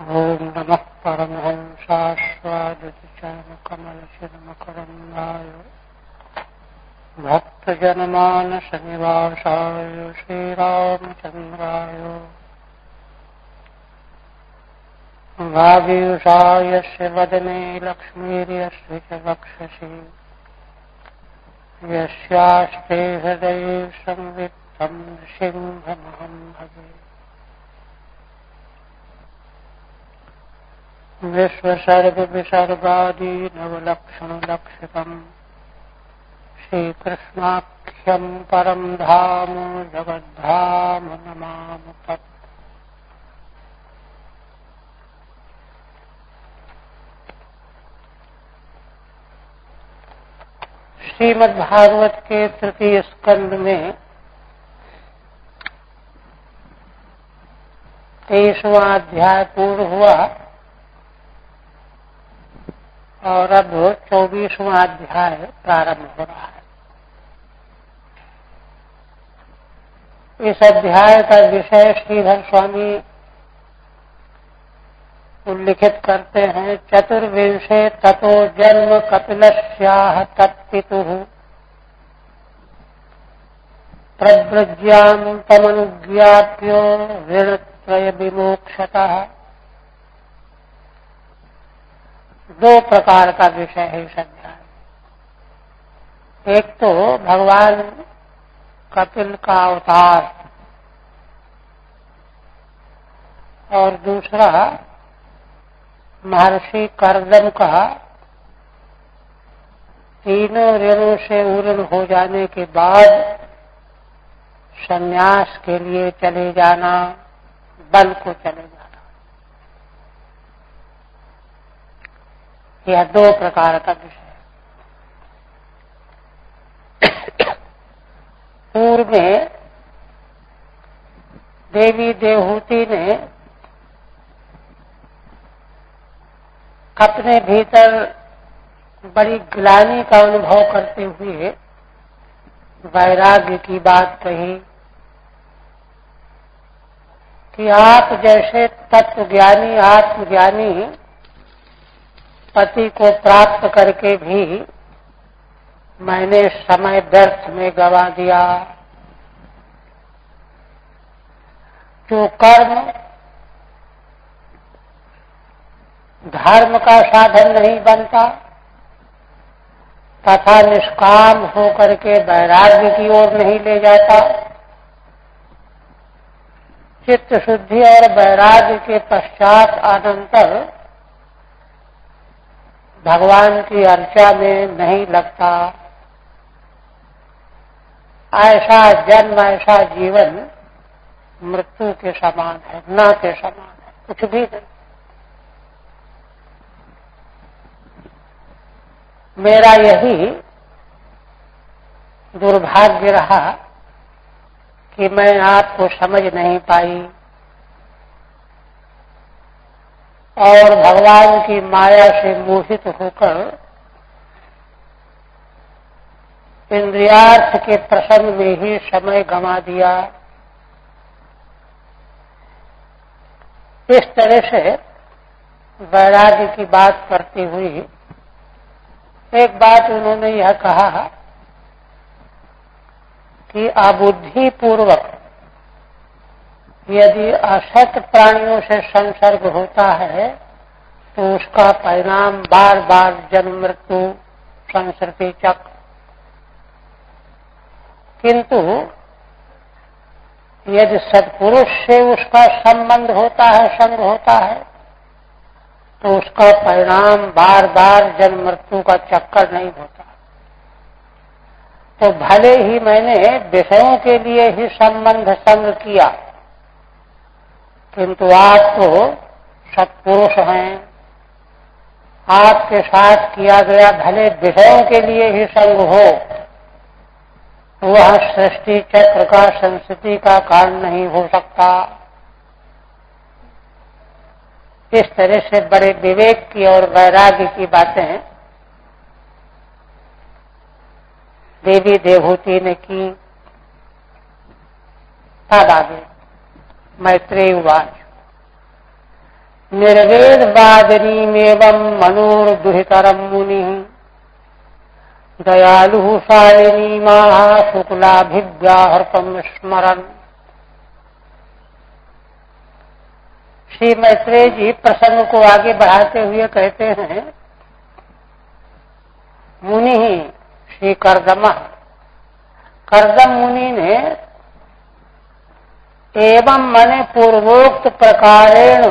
ॐ नमः परमहंसास्वादचरणकमलशिरमकरन्दाय भक्तजनमानसनिवासाय श्रीरामचन्द्राय। वागीयुषायस्य वदने लक्ष्मीर्यस्य च वक्षसि यस्यास्ते हृदये संवित्तम् सिंहमहम् भजे। विश्वसर्गविसर्गादि नवलक्षणलक्षितम्। श्रीकृष्णाख्यम् परम् धाम जगद्धाम नमाम तत्। श्रीमद्भागवत के तृतीय स्कंद में तेईसवा अध्याय पूर्ण हुआ। और अब चौबीसवा अध्याय प्रारंभ हो रहा है। इस अध्याय का विषय श्रीधर स्वामी उल्लिखित करते हैं, चतुर्विंशे ततो जन्म कपिलस्याह तत्पितु। प्रव्रज्याम तमनुज्ञाप्यो ऋणत्रय विमोक्षतः दो प्रकार का विषय है अध्याय एक तो भगवान कपिल का अवतार और दूसरा महर्षि करदम का तीनों ऋणों से उर्ण हो जाने के बाद संन्यास के लिए चले जाना, बल को चले जाना। यह दो प्रकार का विषय। पूर्व में देवी देवहूति ने अपने भीतर बड़ी ग्लानी का अनुभव करते हुए वैराग्य की बात कही कि आप जैसे तत्वज्ञानी, आत्मज्ञानी पति को प्राप्त करके भी मैंने समय व्यर्थ में गवा दिया। जो कर्म, धर्म का साधन नहीं बनता, तथा निष्काम होकर के वैराग्य की ओर नहीं ले जाता, चित्त शुद्धि और वैराग्य के पश्चात अनंतर भगवान की अर्चा में नहीं लगता। ऐसा जन्म, ऐसा जीवन मृत्यु के समान है, न के समान है, कुछ भी नहीं। मेरा यही दुर्भाग्य रहा कि मैं आपको समझ नहीं पाई। और भगवान की माया से मोहित होकर इंद्रियार्थ के प्रसंग में ही समय गमा दिया। इस तरह से वैराग्य की बात करती हुई एक बात उन्होंने यह कहा कि अबुद्धि पूर्वक यदि असत प्राणियों से संसर्ग होता है तो उसका परिणाम बार बार जन्म मृत्यु संस्कृति चक्र। किंतु, यदि सदपुरुष से उसका संबंध होता है संग होता है तो उसका परिणाम बार बार जन्म मृत्यु का चक्कर नहीं होता। तो भले ही मैंने विषयों के लिए ही संबंध संग किया किंतु आप तो सत्पुरुष हैं। आपके साथ किया गया भले विषयों के लिए ही संग हो, वह सृष्टि चक्र का संस्कृति का कारण नहीं हो सकता। इस तरह से बड़े विवेक की और वैराग्य की बातें देवी देवहूति ने की। तब आगे। मैत्रेय उवाच निर्वेद वादनीमेवं मनोर्दुहितरम मुनि। दयालु शालिनी माह शुक्लाभिव्याहृतम स्मरण श्री मैत्रेय जी प्रसंग को आगे बढ़ाते हुए कहते हैं, मुनि श्री करदम करदम मुनि ने एवं मने पूर्वोक्त प्रकारेण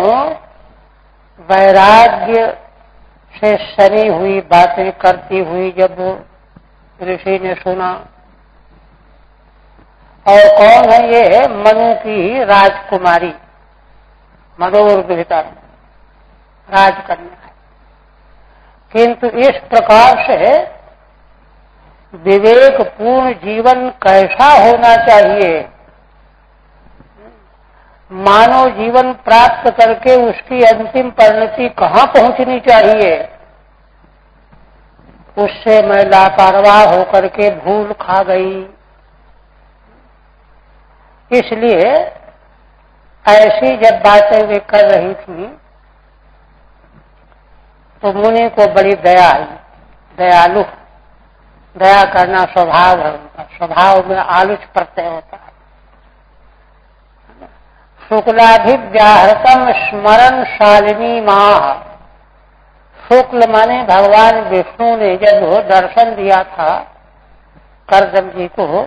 वैराग्य से सनी हुई बातें करती हुई जब ऋषि ने सुना। और कौन है ये मनु की राजकुमारी? मनोर भीतर राजकन्या। है किंतु इस प्रकार से विवेक पूर्ण जीवन कैसा होना चाहिए? मानव जीवन प्राप्त करके उसकी अंतिम परिणति कहाँ पहुंचनी चाहिए? उससे मैं लापरवाह होकर के भूल खा गई। इसलिए ऐसी जब बातें वे कर रही थी तो मुनि को बड़ी दया आई। दयालु। दया करना स्वभाव है उनका। स्वभाव में आलुच प्रत्यय होता है। शुक्लाभिव्याहृतम स्मरण शालिनी माह शुक्ल माने भगवान विष्णु ने जब दर्शन दिया था करदम जी को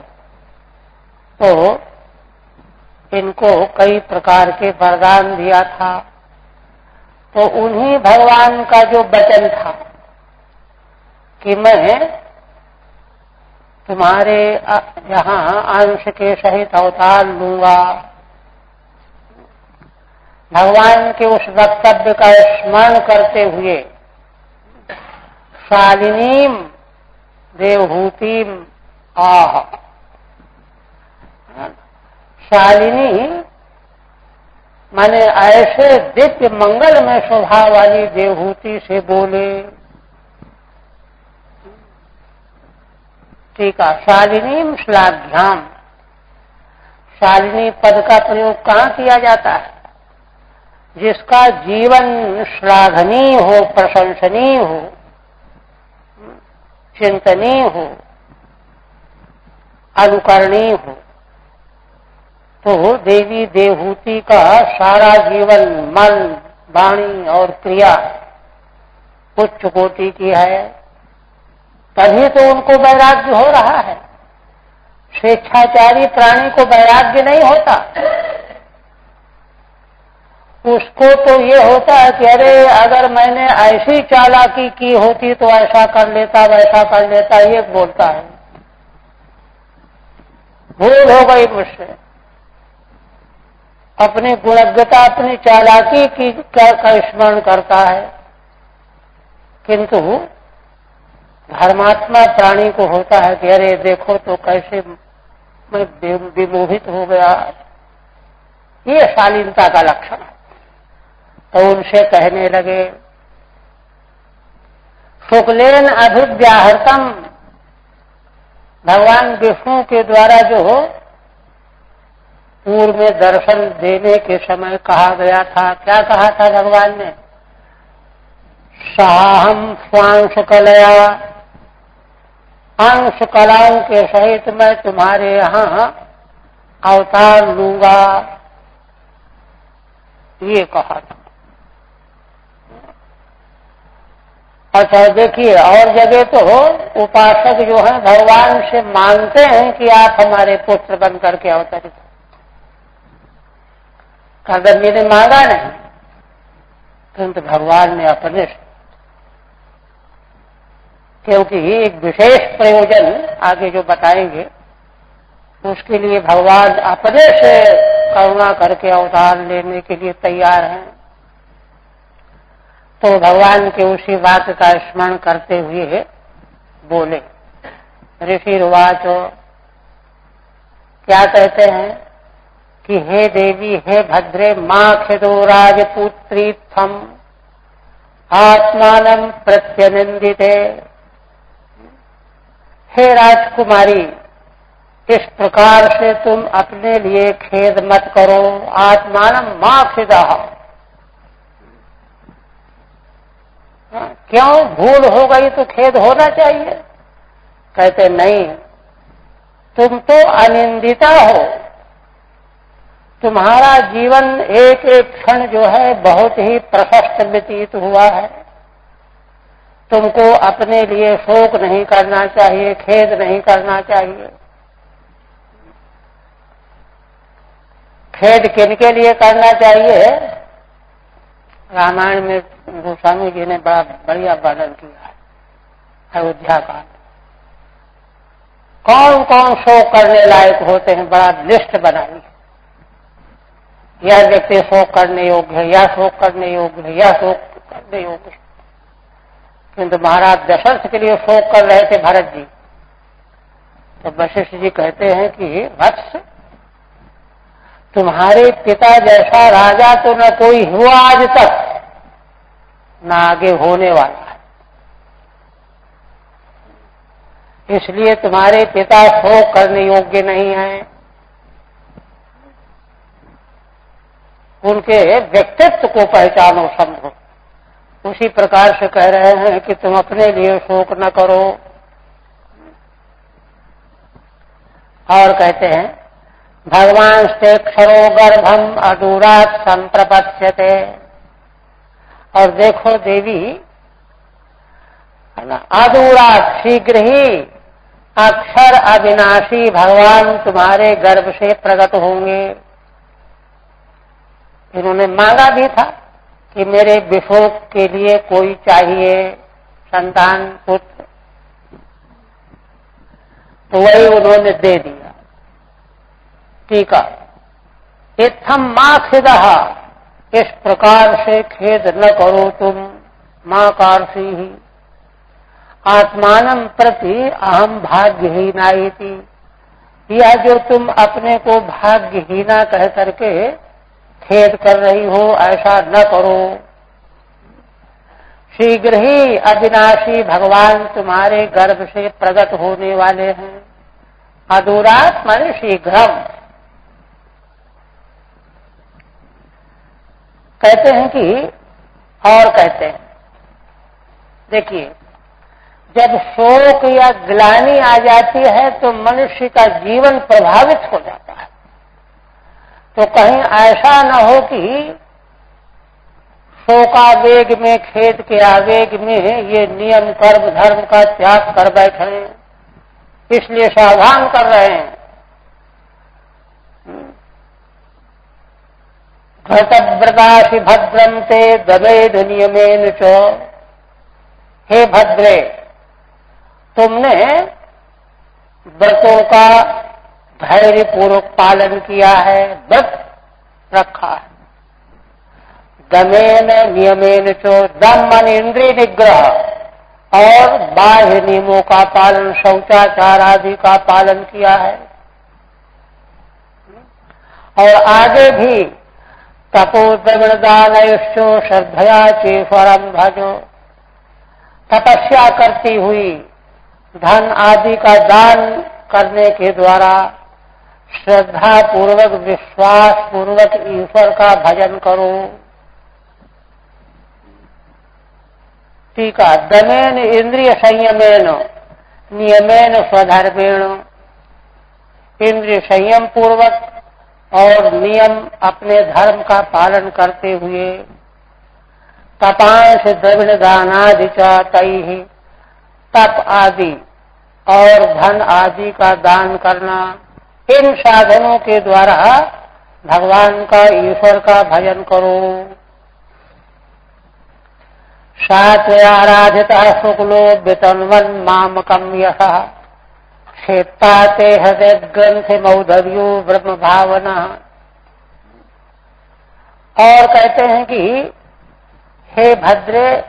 तो इनको कई प्रकार के वरदान दिया था। तो उन्हीं भगवान का जो वचन था कि मैं तुम्हारे यहाँ अंश के सहित अवतार लूँगा। भगवान के उस वक्तव्य का स्मरण करते हुए, शालिनीम देवभूतिम आह। शालिनी माने ऐसे दिव्य मंगल में स्वभाव वाली देवहूति से बोले। ठीक है शालिनी श्लाघ्याम। शालिनी पद का प्रयोग कहाँ किया जाता है? जिसका जीवन श्लाघनीय हो, प्रशंसनीय हो, चिंतनीय हो, अनुकरणीय हो तो देवी देवहूति का सारा जीवन, मन, वाणी और क्रिया उच्च कोटि की है। तभी तो उनको वैराग्य हो रहा है। स्वेच्छाचारी प्राणी को वैराग्य नहीं होता। उसको तो ये होता है कि अरे, अगर मैंने ऐसी चालाकी की होती तो ऐसा कर लेता, वैसा कर लेता, ये बोलता है। भूल हो गई मुझसे। अपनी गुणज्ञता, अपनी चालाकी की क्या का स्मरण करता है? किंतु धर्मात्मा प्राणी को होता है कि अरे, देखो तो कैसे मैं विमोहित हो गया। ये शालीनता का लक्षण है। तो उनसे कहने लगे शुक्लेन अभिव्याहृतम। भगवान विष्णु के द्वारा जो हो, पूर्व में दर्शन देने के समय कहा गया था। क्या कहा था भगवान ने? साहम स्वांश कलया। अंश कलाओं के सहित मैं तुम्हारे यहाँ अवतार लूँगा। ये कहा था। अच्छा देखिए और जगह तो हो, उपासक जो है, भगवान से मांगते हैं कि आप हमारे पुत्र बन करके अवतरित जी ने मांगा नहीं। किंतु भगवान ने अपने क्योंकि एक विशेष प्रयोजन आगे जो बताएँगे, उसके लिए भगवान अपने से करुणा करके अवतार लेने के लिए तैयार हैं। तो भगवान के उसी बात का स्मरण करते हुए बोले, ऋषि रुवाच, क्या कहते हैं कि हे देवी, हे भद्रे माँ खेदो राजपुत्री थम, आत्मान प्रत्यनंदित हे राजकुमारी, इस प्रकार से तुम अपने लिए खेद मत करो, आत्मान माँ खिदा हाँ, क्यों? भूल हो गई तो खेद होना चाहिए। कहते, नहीं, तुम तो अनिंदिता हो। तुम्हारा जीवन एक एक क्षण जो है बहुत ही प्रशस्त व्यतीत हुआ है। तुमको अपने लिए शोक नहीं करना चाहिए, खेद नहीं करना चाहिए। खेद किन के लिए करना चाहिए? रामायण में गोस्वामी जी ने बड़ा बढ़िया वर्णन किया है। अयोध्या का कौन कौन शोक करने लायक होते हैं? बड़ा लिस्ट बनाई यह व्यक्ति शोक करने योग्य है यह शोक करने योग्य है यह शोक करने योग्य किंतु महाराज दशरथ के लिए शोक कर रहे थे भरत जी। तो वशिष्ठ जी कहते हैं कि वत्स तुम्हारे पिता जैसा राजा तो न कोई हुआ आज तक। न आगे होने वाला इसलिए तुम्हारे पिता शोक करने योग्य नहीं है। उनके व्यक्तित्व को पहचानो समझो। उसी प्रकार से कह रहे हैं कि तुम अपने लिए शोक न करो। और कहते हैं भगवान गर्भम अधूरात संप्रपत्यते और देखो देवी अधूरात शीघ्र ही अक्षर अविनाशी भगवान तुम्हारे गर्भ से प्रकट होंगे। इन्होंने मांगा भी था कि मेरे विशोक के लिए कोई चाहिए, संतान पुत्र। तो वही उन्होंने दे दिया टीका। इत्थम माँ खिदहा इस प्रकार से खेद न करो तुम, माँ कारसी ही। आत्मान प्रति अहम भाग्यहीनाई थी यह जो तुम अपने को भाग्यहीना कह करके खेद कर रही हो, ऐसा न करो। शीघ्र ही अविनाशी भगवान तुम्हारे गर्भ से प्रकट होने वाले हैं। अधूरात मान शीघ्रम। कहते हैं कि और कहते हैं। देखिए, जब शोक या ग्लानी आ जाती है तो मनुष्य का जीवन प्रभावित हो जाता है। तो कहीं ऐसा न हो कि शोकावेग में खेत के आवेग में ये नियम, कर्म, धर्म का त्याग कर बैठे। इसलिए सावधान कर रहे हैं। घटव्रताशि भद्रम ते दमेध नियमेन चो। हे भद्रे, तुमने व्रतों का धैर्य पूर्वक पालन किया है, व्रत रखा है। दमेन नियमेन चो दम मन इंद्रिय निग्रह और बाह्य नियमों का पालन, शौचाचार आदि का पालन किया है। और आगे भी तपोद्रमण दान श्रद्धया चेश्वरम भजो। तपस्या करती हुई। धन आदि का दान करने के द्वारा श्रद्धा पूर्वक विश्वास पूर्वक ईश्वर का भजन करो। टीका दमेन इंद्रिय संयमेन, नियमेन स्वधर्मेण। इंद्रिय संयम पूर्वक और नियम अपने धर्म का पालन करते हुए तपांश द्रविण दानादि तई तप आदि और धन आदि का दान करना इन साधनों के द्वारा भगवान का ईश्वर का भजन करो। सात आराधिता शुक्लो वितन्वन मामकम यह ते हृदय ग्रंथ मौधव्यो ब्रह्म भावना और कहते हैं कि, हे भद्रे,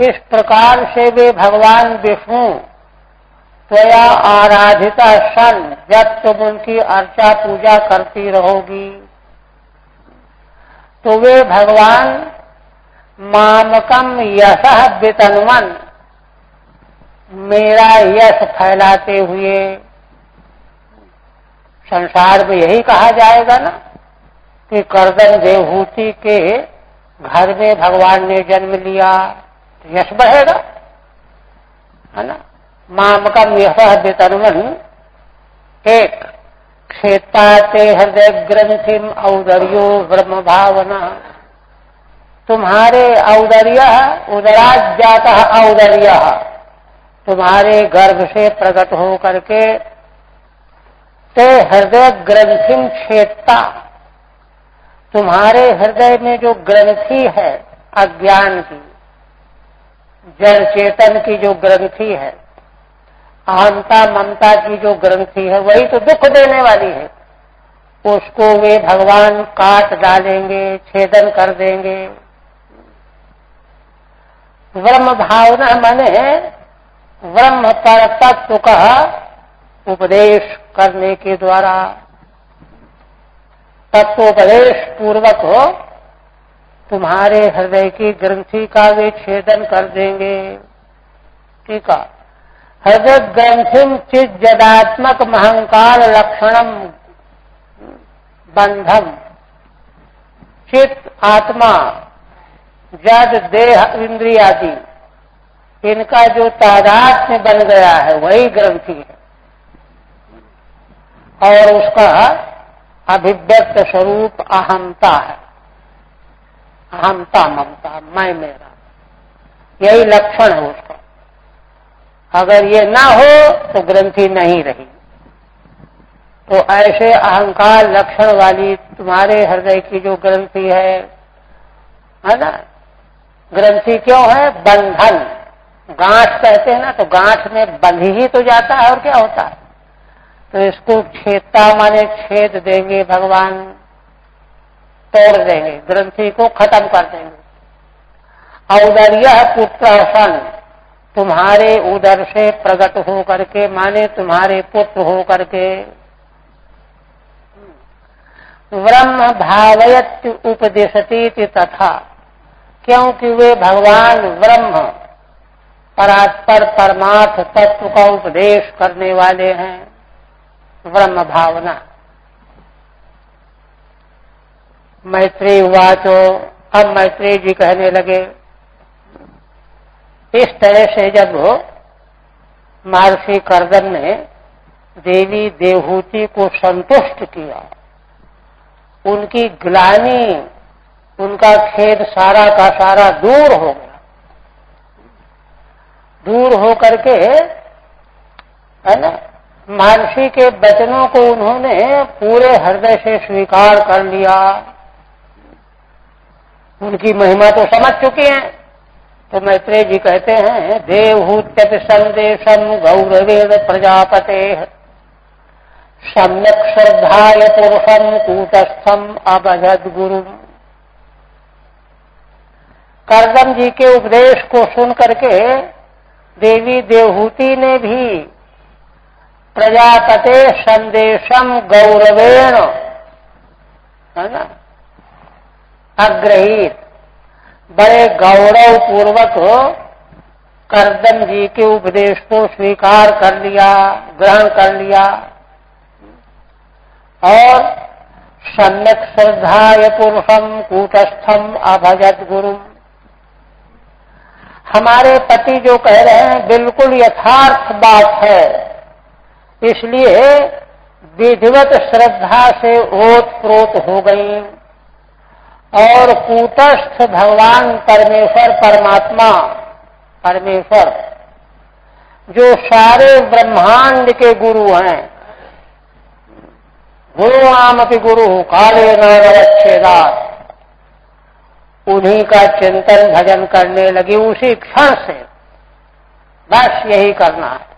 इस प्रकार से वे भगवान विष्णु, त्वया आराधिता सन जब तुम उनकी अर्चा पूजा करती रहोगी। तो वे भगवान मामकम यश वितनवन। मेरा यश फैलाते हुए संसार में यही कहा जाएगा ना कि करदन देवहूति के घर में भगवान ने जन्म लिया यश बढ़ेगा, है ना? माम का यह वेतनवन एक, क्षेत्राते हृदय ग्रंथिम औदर्यो ब्रह्म भावना। तुम्हारे औदर्य उदराज जाता औदर्य। तुम्हारे गर्भ से प्रकट हो करके ते हृदय ग्रंथिम छेदता। तुम्हारे हृदय में जो ग्रंथि है, अज्ञान की जड़ चेतन की जो ग्रंथि है अहंता ममता की जो ग्रंथि है, वही तो दुख देने वाली है। उसको वे भगवान काट डालेंगे, छेदन कर देंगे। ब्रह्म भावना माने ब्रह्म पर तत्व का उपदेश करने के द्वारा। तत्वोपदेश पूर्वक हो, तुम्हारे हृदय की ग्रंथि का वे छेदन कर देंगे। ठीक है। हृदय ग्रंथिम चित जदात्मक महंकार लक्षणम बंधम चित आत्मा जद देह, इंद्रियादि। इनका जो तादाद में बन गया है, वही ग्रंथि है। और उसका अभिव्यक्त स्वरूप अहमता है। अहमता ममता, मैं मेरा। यही लक्षण है उसका। अगर ये ना हो तो ग्रंथि नहीं रही। तो ऐसे अहंकार लक्षण वाली तुम्हारे हृदय की जो ग्रंथि है है ना? ग्रंथि क्यों है? बंधन। गांठ कहते हैं ना तो गांठ में बंध ही तो जाता है, और क्या होता है? तो इसको छेदता माने छेद देंगे भगवान, तोड़ देंगे, ग्रंथि को खत्म कर देंगे। औदर्य पुत्र सन तुम्हारे उदर से प्रकट हो करके माने तुम्हारे पुत्र हो करके ब्रह्म भावयत उपदेशती तथा, क्योंकि वे भगवान ब्रह्म परात्पर परमार्थ तत्व का उपदेश करने वाले हैं। ब्रह्म भावना। मैत्री हुआ तो अब मैत्री जी कहने लगे, इस तरह से जब महर्षि करदन ने देवी देवहूति को संतुष्ट किया, उनकी ग्लानी, उनका खेद सारा का सारा दूर हो गया। दूर हो करके है ना, महर्षि के वचनों को उन्होंने पूरे हृदय से स्वीकार कर लिया। उनकी महिमा तो समझ चुकी हैं। तो मैत्रेय जी कहते हैं, देवहूत्यत संदेशम गौरवेद प्रजापते। सम्यक श्रद्धाय पुरुषम कूटस्थम अबजद गुरु करदम जी के उपदेश को सुन करके देवी देवहूति ने भी प्रजापते संदेशम गौरवेण, है ना? अग्रहित। बड़े गौरव पूर्वक करदम जी के उपदेश को स्वीकार कर लिया, ग्रहण कर लिया। और सम्यक श्रद्धा पुरुषम कूटस्थम अभजत गुरु हमारे पति जो कह रहे हैं, बिल्कुल यथार्थ बात है। इसलिए विधिवत श्रद्धा से ओत प्रोत हो गई। और कूटस्थ भगवान परमेश्वर, परमात्मा, परमेश्वर, जो सारे ब्रह्मांड के गुरु हैं गुरु नाम के गुरु काले नाम उन्हीं का चिंतन भजन करने लगी उसी क्षण से। बस यही करना है।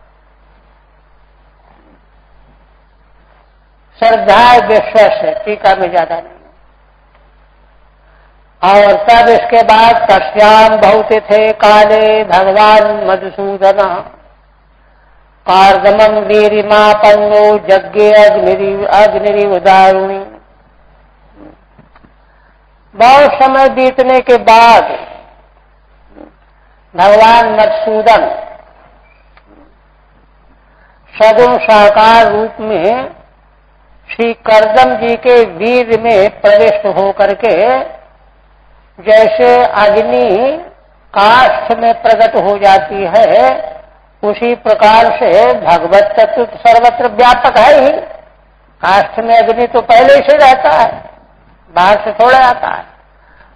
श्रद्धा विश्वास है टीका में ज़्यादा नहीं। और तब इसके बाद कश्याम बहुत थे काले भगवान मधुसूदन। कार्दमम वीरिमा पंगो यज्ञ अग्नि अग्नि उदारुणी। बहुत समय बीतने के बाद भगवान मधुसूदन सगुण साकार रूप में श्री करदम जी के वीर में प्रविष्ट होकर के जैसे अग्नि काष्ठ में प्रकट हो जाती है, उसी प्रकार से भगवत तत्व सर्वत्र व्यापक है ही। काष्ठ में अग्नि तो पहले से रहता है। बाहर से थोड़ा आता है।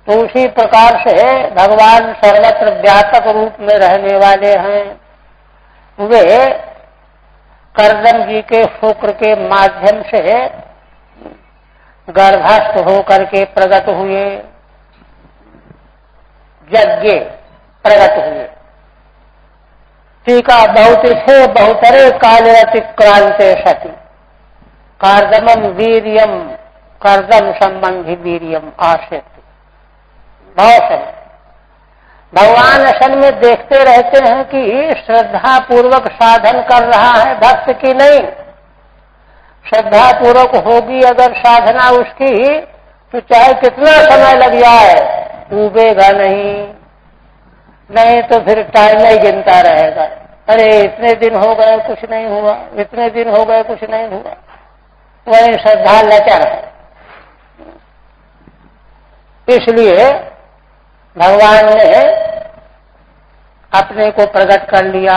तो उसी प्रकार से भगवान सर्वत्र व्यापक रूप में रहने वाले हैं। वे करदम जी के शुक्र के माध्यम से गर्भस्थ होकर के प्रकट हुए। यज्ञ प्रकट हुए। टीका बहुत से बहुतरे काले अतिक्रांते सती। कार्दम वीरियम कर्दम संबंधी वीरियम आश्रित बहुत भगवान असल में देखते रहते हैं कि श्रद्धा पूर्वक साधन कर रहा है, भक्त की नहीं। श्रद्धा पूर्वक होगी अगर साधना उसकी तो चाहे कितना समय लग जाए, डूबेगा नहीं। नहीं तो फिर टाइम ही गिनता रहेगा। अरे, इतने दिन हो गए, कुछ नहीं हुआ। इतने दिन हो गए, कुछ नहीं हुआ। वही श्रद्धा लचर है। इसलिए भगवान ने अपने को प्रकट कर लिया।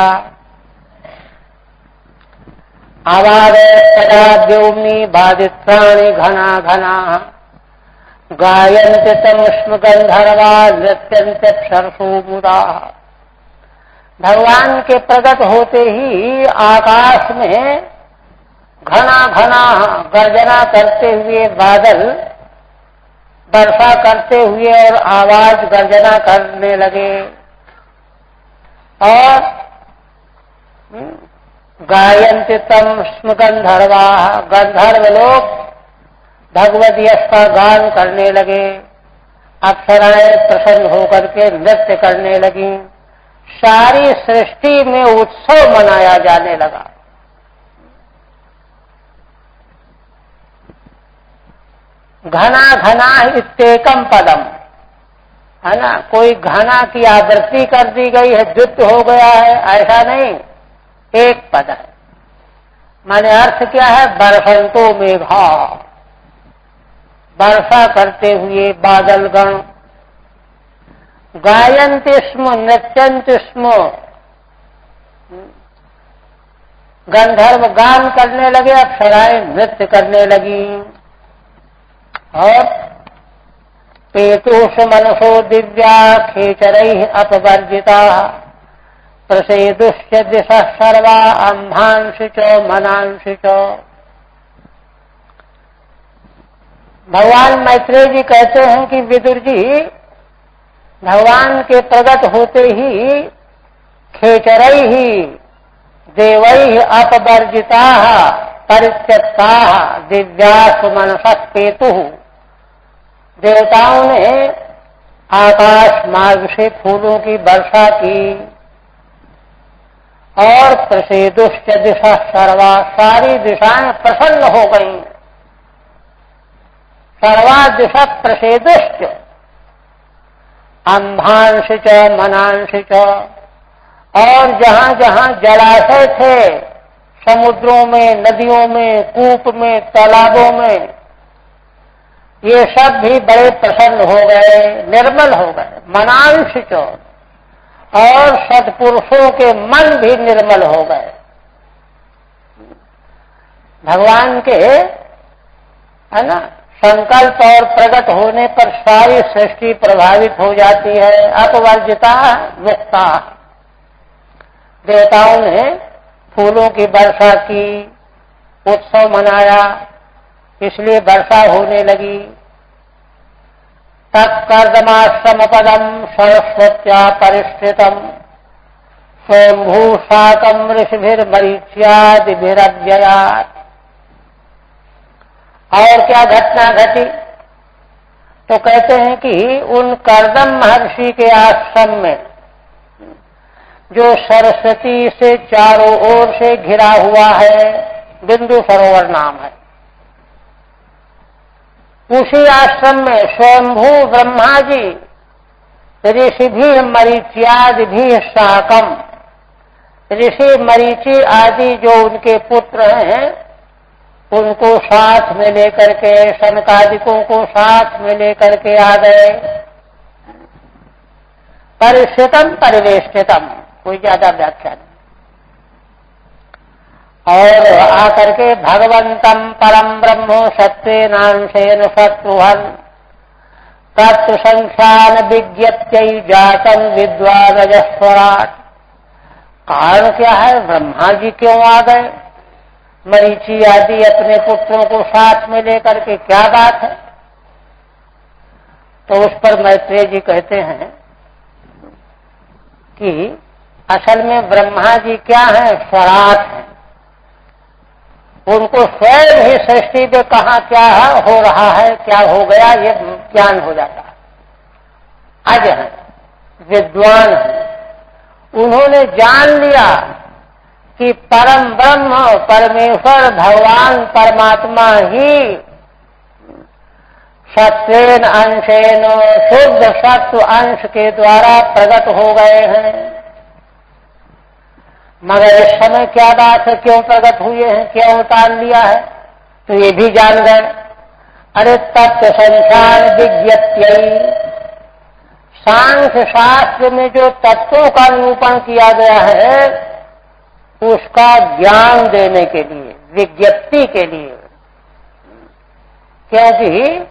आवाज़ सदा व्योमी बाधित्राणी घना घना। गायंत तम स्म गंधर्वा नृत्यंत सरसो मुदा। भगवान के प्रकट होते ही आकाश में घना घना गर्जना करते हुए बादल वर्षा करते हुए और आवाज़ गर्जना करने लगे। और गायंत तम स्म गंधर्वा गंधर्व लोग भगवत यश का गान करने लगे। अक्षराएँ प्रसन्न होकर के नृत्य करने लगी। सारी सृष्टि में उत्सव मनाया जाने लगा। घना घना इतम पदम है ना? कोई घना की आवृत्ति कर दी गई है, द्वित हो गया है, ऐसा नहीं। एक पद है। माने अर्थ क्या है? बरसंतो मेघा वर्षा करते हुए बादल गण। गायंत स्म नृत्यंत स्म। गंधर्व गान करने लगे अक्षराएँ नृत्य करने लगी। और पेतुष मनसो दिव्या खेचर अपवर्जिता। प्रसेदुश्च दिशा सर्वा अंधांशु च भगवान मैत्रेय जी कहते हैं कि विदुर जी, भगवान के प्रकट होते ही खेचर ही देव अपवर्जिता, परित्यक्ता दिव्या सुमनस पेतु देवताओं ने आकाश मार्ग से फूलों की वर्षा की और प्रसेदुष्ट दिशा सर्वा सारी दिशाएँ प्रसन्न हो गई। सर्वा दिशा प्रसेदुष्ट अंधांश च, मनांश च, और जहाँ जहाँ जलाशय थे, समुद्रों में, नदियों में, कूप में, तालाबों में ये सब भी बड़े प्रसन्न हो गए, निर्मल हो गए मनांश चोर और सदपुरुषों के मन भी निर्मल हो गए। भगवान के, है ना, संकल्प और प्रकट होने पर सारी सृष्टि प्रभावित हो जाती है, अपवर्जिता मुक्ता। देवताओं ने फूलों की वर्षा की, उत्सव मनाया इसलिए वर्षा होने लगी। तत्कर्दमाश्रम पदम सरस्वत्या परिष्ठितम। स्वयंभूषाकम ऋषिभिर्मरीच्यादिभिरव्ययात। और क्या घटना घटी? तो कहते हैं कि उन करदम महर्षि के आश्रम में, जो सरस्वती से चारों ओर से घिरा हुआ है, बिंदु सरोवर नाम है। उसी आश्रम में स्वयंभू ब्रह्मा जी ऋषि भी मरीचियादि भी साकम ऋषि, मरीचि आदि जो उनके पुत्र हैं, उनको साथ में लेकर के, सनकादिकों को साथ में लेकर के आ गए। परिष्ठितम, परिवेष्टितम, कोई ज़्यादा व्याख्या नहीं। और आकर के भगवंतम परम ब्रह्मो सत्य नांशेन सत्वहन तत्व संख्यान विज्ञप्त जातम विद्वादजस्वराट कारण क्या है? ब्रह्मा जी क्यों आ गए? मरीची आदि अपने पुत्रों को साथ में लेकर के क्या बात है? तो उस पर मैत्रेय जी कहते हैं कि असल में ब्रह्मा जी क्या है? स्वराट है। उनको स्वयं ही सृष्टि में कहा क्या हो रहा है, क्या हो गया, ये ज्ञान हो जाता है। अज है, विद्वान है। उन्होंने जान लिया कि परम ब्रह्म परमेश्वर भगवान परमात्मा ही सत्यन अंशेन शुद्ध सत्व अंश के द्वारा प्रकट हो गए हैं। मगर इस समय क्या बात है? क्यों प्रकट हुए हैं? क्यों उतार लिया है? तो ये भी जान गए। अरे तत्व संसार विज्ञप्ति। सांख्य शास्त्र में जो तत्वों का निरूपण किया गया है, उसका ज्ञान देने के लिए, विज्ञप्ति के लिए। क्योंकि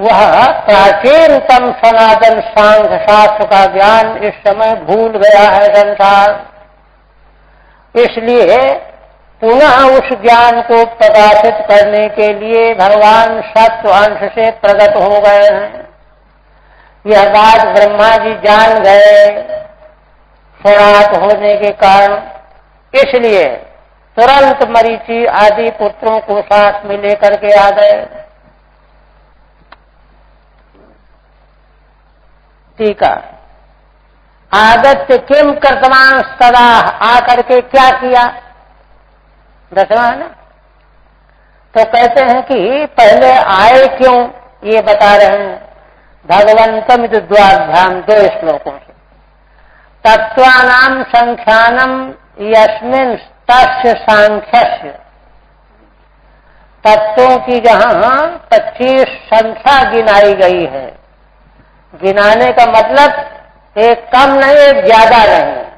वह प्राचीनतम सनातन सांख्य शास्त्र का ज्ञान इस समय भूल गया है, संसार। इसलिए पुनः उस ज्ञान को प्रकाशित करने के लिए भगवान सत्व अंश से प्रकट हो गए हैं। यह बात ब्रह्मा जी जान गए सनात होने के कारण। इसलिए तुरंत मरीची आदि पुत्रों को साथ में लेकर के आ गए। टीका आगत्य किम कर्तमान सदा आकर के क्या किया? दसवा है तो कहते हैं कि पहले आए क्यों? ये बता रहे हैं। भगवंतम द्वाध्यान दो श्लोकों से। तत्वानाम संख्यानम यस्मिन तस्य सांख्य तत्वों की जहाँ पच्चीस संख्या गिनाई गई है। गिनाने का मतलब एक कम नहीं, एक ज़्यादा नहीं।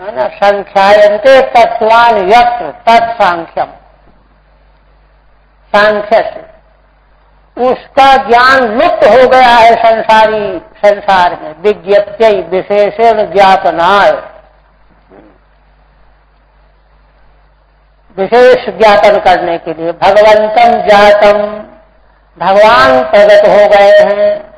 है ना? संख्यायंते तत्वान यक्त तत्सांख्यम सांख्य उसका ज्ञान लुप्त हो गया है संसारी, संसार में। विज्ञप्ति विशेषण ज्ञापनाय विशेष ज्ञापन करने के लिए भगवंतम जातम। भगवान प्रकट हो गए हैं।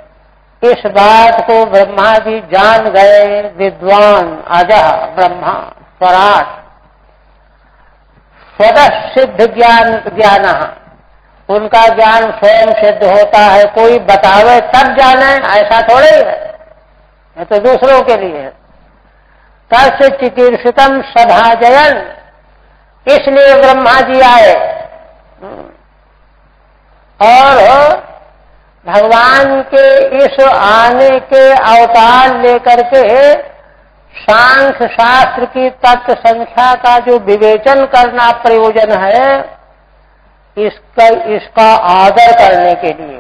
इस बात को ब्रह्मा जी जान गए विद्वान, अजह ब्रह्मा, स्वराट। स्वतः सिद्ध ज्ञान ज्ञान। उनका ज्ञान स्वयं सिद्ध होता है, कोई बतावे तब जाने, ऐसा थोड़े ही है। ये तो दूसरों के लिए है। तस् चिकीर्षितम सभाजयन इसलिए ब्रह्मा जी आए। और भगवान के इस आने के अवतार लेकर के सांख्य शास्त्र की तत्व संख्या का जो विवेचन करना प्रयोजन है, इसका इसका आदर करने के लिए,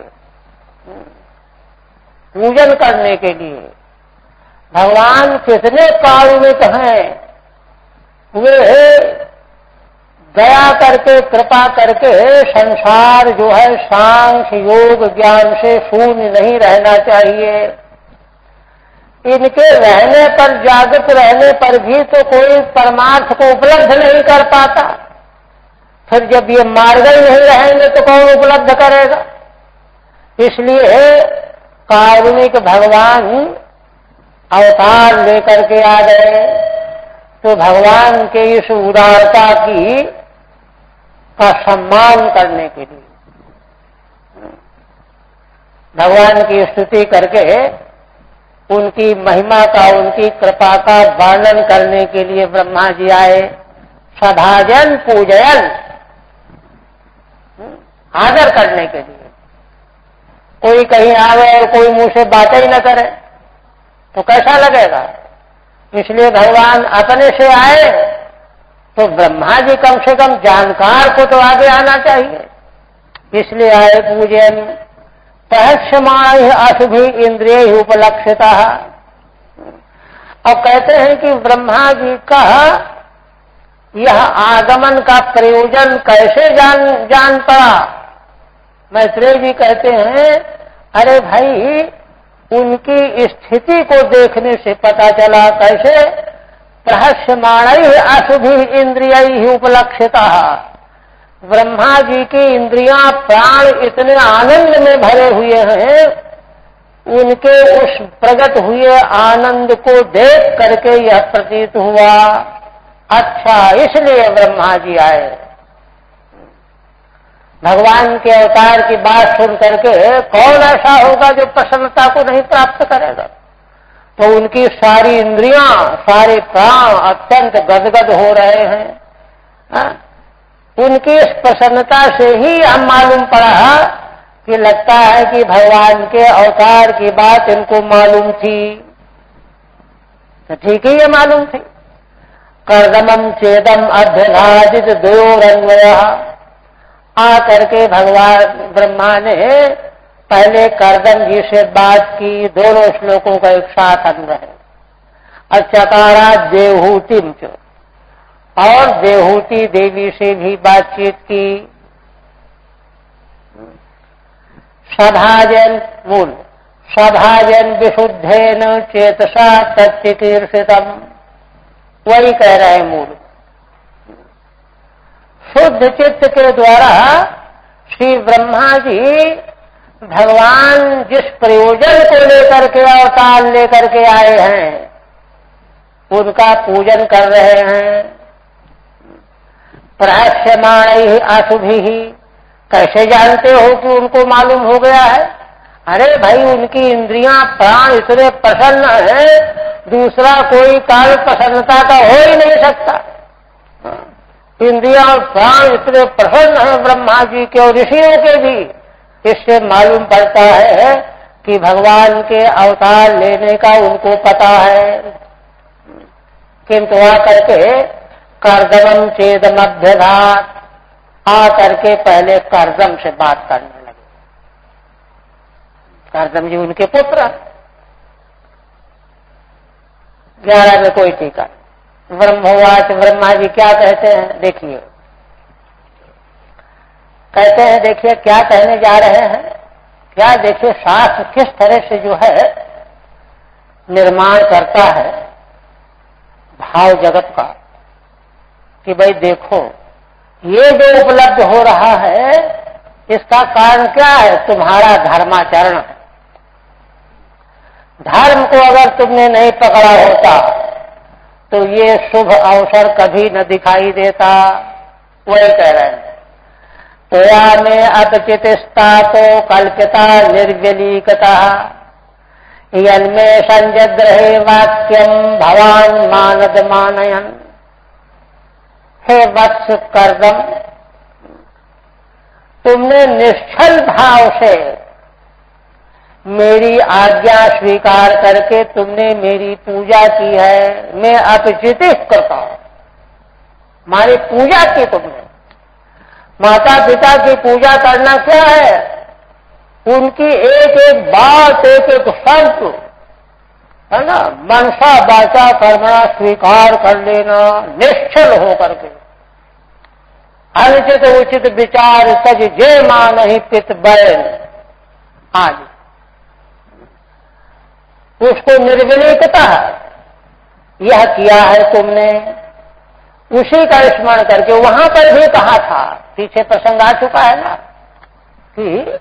पूजन करने के लिए, भगवान कितने कारुणिक हैं, वे दया करके, कृपा करके संसार जो है सांख्य योग ज्ञान से शून्य नहीं रहना चाहिए। इनके रहने पर, जागृत रहने पर भी तो कोई परमार्थ को उपलब्ध नहीं कर पाता। फिर जब ये मार्ग ही नहीं रहेंगे तो कौन उपलब्ध करेगा? इसलिए कारुणिक भगवान अवतार लेकर के आ गए। तो भगवान के इस उदारता की का सम्मान करने के लिए। भगवान की स्तुति करके उनकी महिमा का, उनकी कृपा का वर्णन करने के लिए ब्रह्मा जी आए। सभाजन पूजयन आदर करने के लिए। कोई कहीं आवे और कोई मुँह से बातें ही न करे तो कैसा लगेगा? इसलिए भगवान अपने से आए। तो ब्रह्मा जी कम से कम जानकार को तो आगे आना चाहिए। इसलिए आए पूजन तहक्षमाय अशुभि इंद्रिय उपलक्षिता। और कहते हैं कि ब्रह्मा जी का यह आगमन का प्रयोजन कैसे जान जान पड़ा? मैत्रेय जी कहते हैं, अरे भाई, उनकी स्थिति को देखने से पता चला कैसे? प्रहस्यमाण अशुभि इंद्रिय उपलक्षिता। ब्रह्मा जी की इंद्रियाँ प्राण इतने आनंद में भरे हुए हैं उनके उस प्रकट हुए आनंद को देख करके यह प्रतीत हुआ। अच्छा इसलिए ब्रह्मा जी आए। भगवान के अवतार की बात सुन करके कौन ऐसा होगा जो प्रसन्नता को नहीं प्राप्त करेगा? तो उनकी सारी इंद्रियाँ, सारे प्राण अत्यंत गदगद हो रहे हैं? उनकी इस प्रसन्नता से ही हम मालूम पड़ा कि लगता है कि भगवान के अवतार की बात इनको मालूम थी। तो ठीक ही ये मालूम थी। कर्दमम चेदम अभ्यभाजित दो रंग आ करके भगवान ब्रह्मा ने पहले कर्दम जी से बात की, दोनों श्लोकों का एक साथ अंग है। और चकारा देहूतिम चो। और देहूति देवी से भी बातचीत की। सभाजन, मूल। सभाजन विशुद्धेन चेतसा तत्कीर्षितम वही कह रहे हैं मूल। शुद्ध चित्त के द्वारा श्री ब्रह्मा जी भगवान जिस प्रयोजन को लेकर के अवतार लेकर के आए हैं, उनका पूजन कर रहे हैं। प्रहस्यमाण ही अशुभि ही कैसे जानते हो कि उनको मालूम हो गया है? अरे भाई, उनकी इंद्रियाँ प्राण इतने प्रसन्न है, दूसरा कोई काल प्रसन्नता का हो ही नहीं सकता। इंद्रिया और प्राण इतने प्रसन्न है ब्रह्मा जी के और ऋषियों के भी। इससे मालूम पड़ता है कि भगवान के अवतार लेने का उनको पता है। किंतु आ करके कर्दम चेदम अभ्यघात आ करके पहले कर्दम से बात करने लगे। कर्दम जी उनके पुत्र ग्यारह में कोई टीका। ब्रह्मवाच ब्रह्मा जी क्या कहते हैं? देखिए। कहते हैं, देखिए क्या कहने जा रहे हैं? क्या देखिए शास्त्र किस तरह से जो है निर्माण करता है भाव जगत का? कि भाई देखो, ये जो उपलब्ध हो रहा है, इसका कारण क्या है? तुम्हारा धर्माचरण। है धर्म को अगर तुमने नहीं पकड़ा होता तो ये शुभ अवसर कभी न दिखाई देता। वही कह रहे हैं। तोया में अपचितिस्ता तो कल्पिता निर्व्यलीकता यन्मे संजग्रहे वाक्यम भवान मानद मानयन। हे वत्स कर्दम तुमने निश्चल भाव से मेरी आज्ञा स्वीकार करके तुमने मेरी पूजा की है। मैं अपचित करता हूँ। मारी पूजा की तुमने। माता पिता की पूजा करना क्या है? उनकी एक एक बात एक एक शब्द। है ना? मनसा बाचा करना स्वीकार कर लेना, निश्चल हो करके अनुचित उचित विचार सज जे माँ नहीं पित बैन। आज। उसको निर्विलेकता यह किया है तुमने। उसी का स्मरण करके वहाँ पर भी कहा था। पीछे प्रसंग आ चुका है ना, कि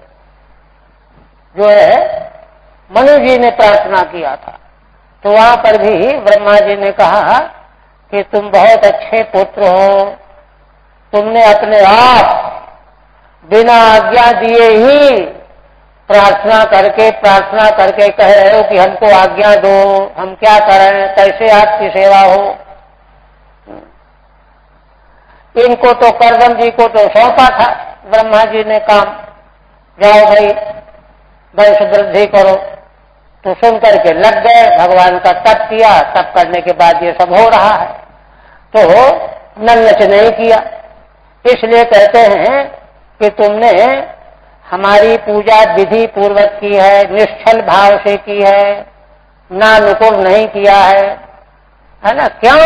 जो है, मनु जी ने प्रार्थना किया था। तो वहाँ पर भी ब्रह्मा जी ने कहा कि तुम बहुत अच्छे पुत्र हो। तुमने अपने आप बिना आज्ञा दिए ही प्रार्थना करके प्रार्थना करके कह रहे हो कि हमको आज्ञा दो। हम क्या करें? कैसे आपकी सेवा हो? इनको तो करदम जी को तो सौंपा था। ब्रह्मा जी ने काम, जाओ भाई, वंश वृद्धि करो। तो सुन करके लग गए, भगवान का तप किया। तप करने के बाद ये सब हो रहा है। तो नच नहीं किया। इसलिए कहते हैं कि तुमने हमारी पूजा विधि पूर्वक की है, निश्चल भाव से की है ना नुकुर नहीं किया है। है ना? क्यों?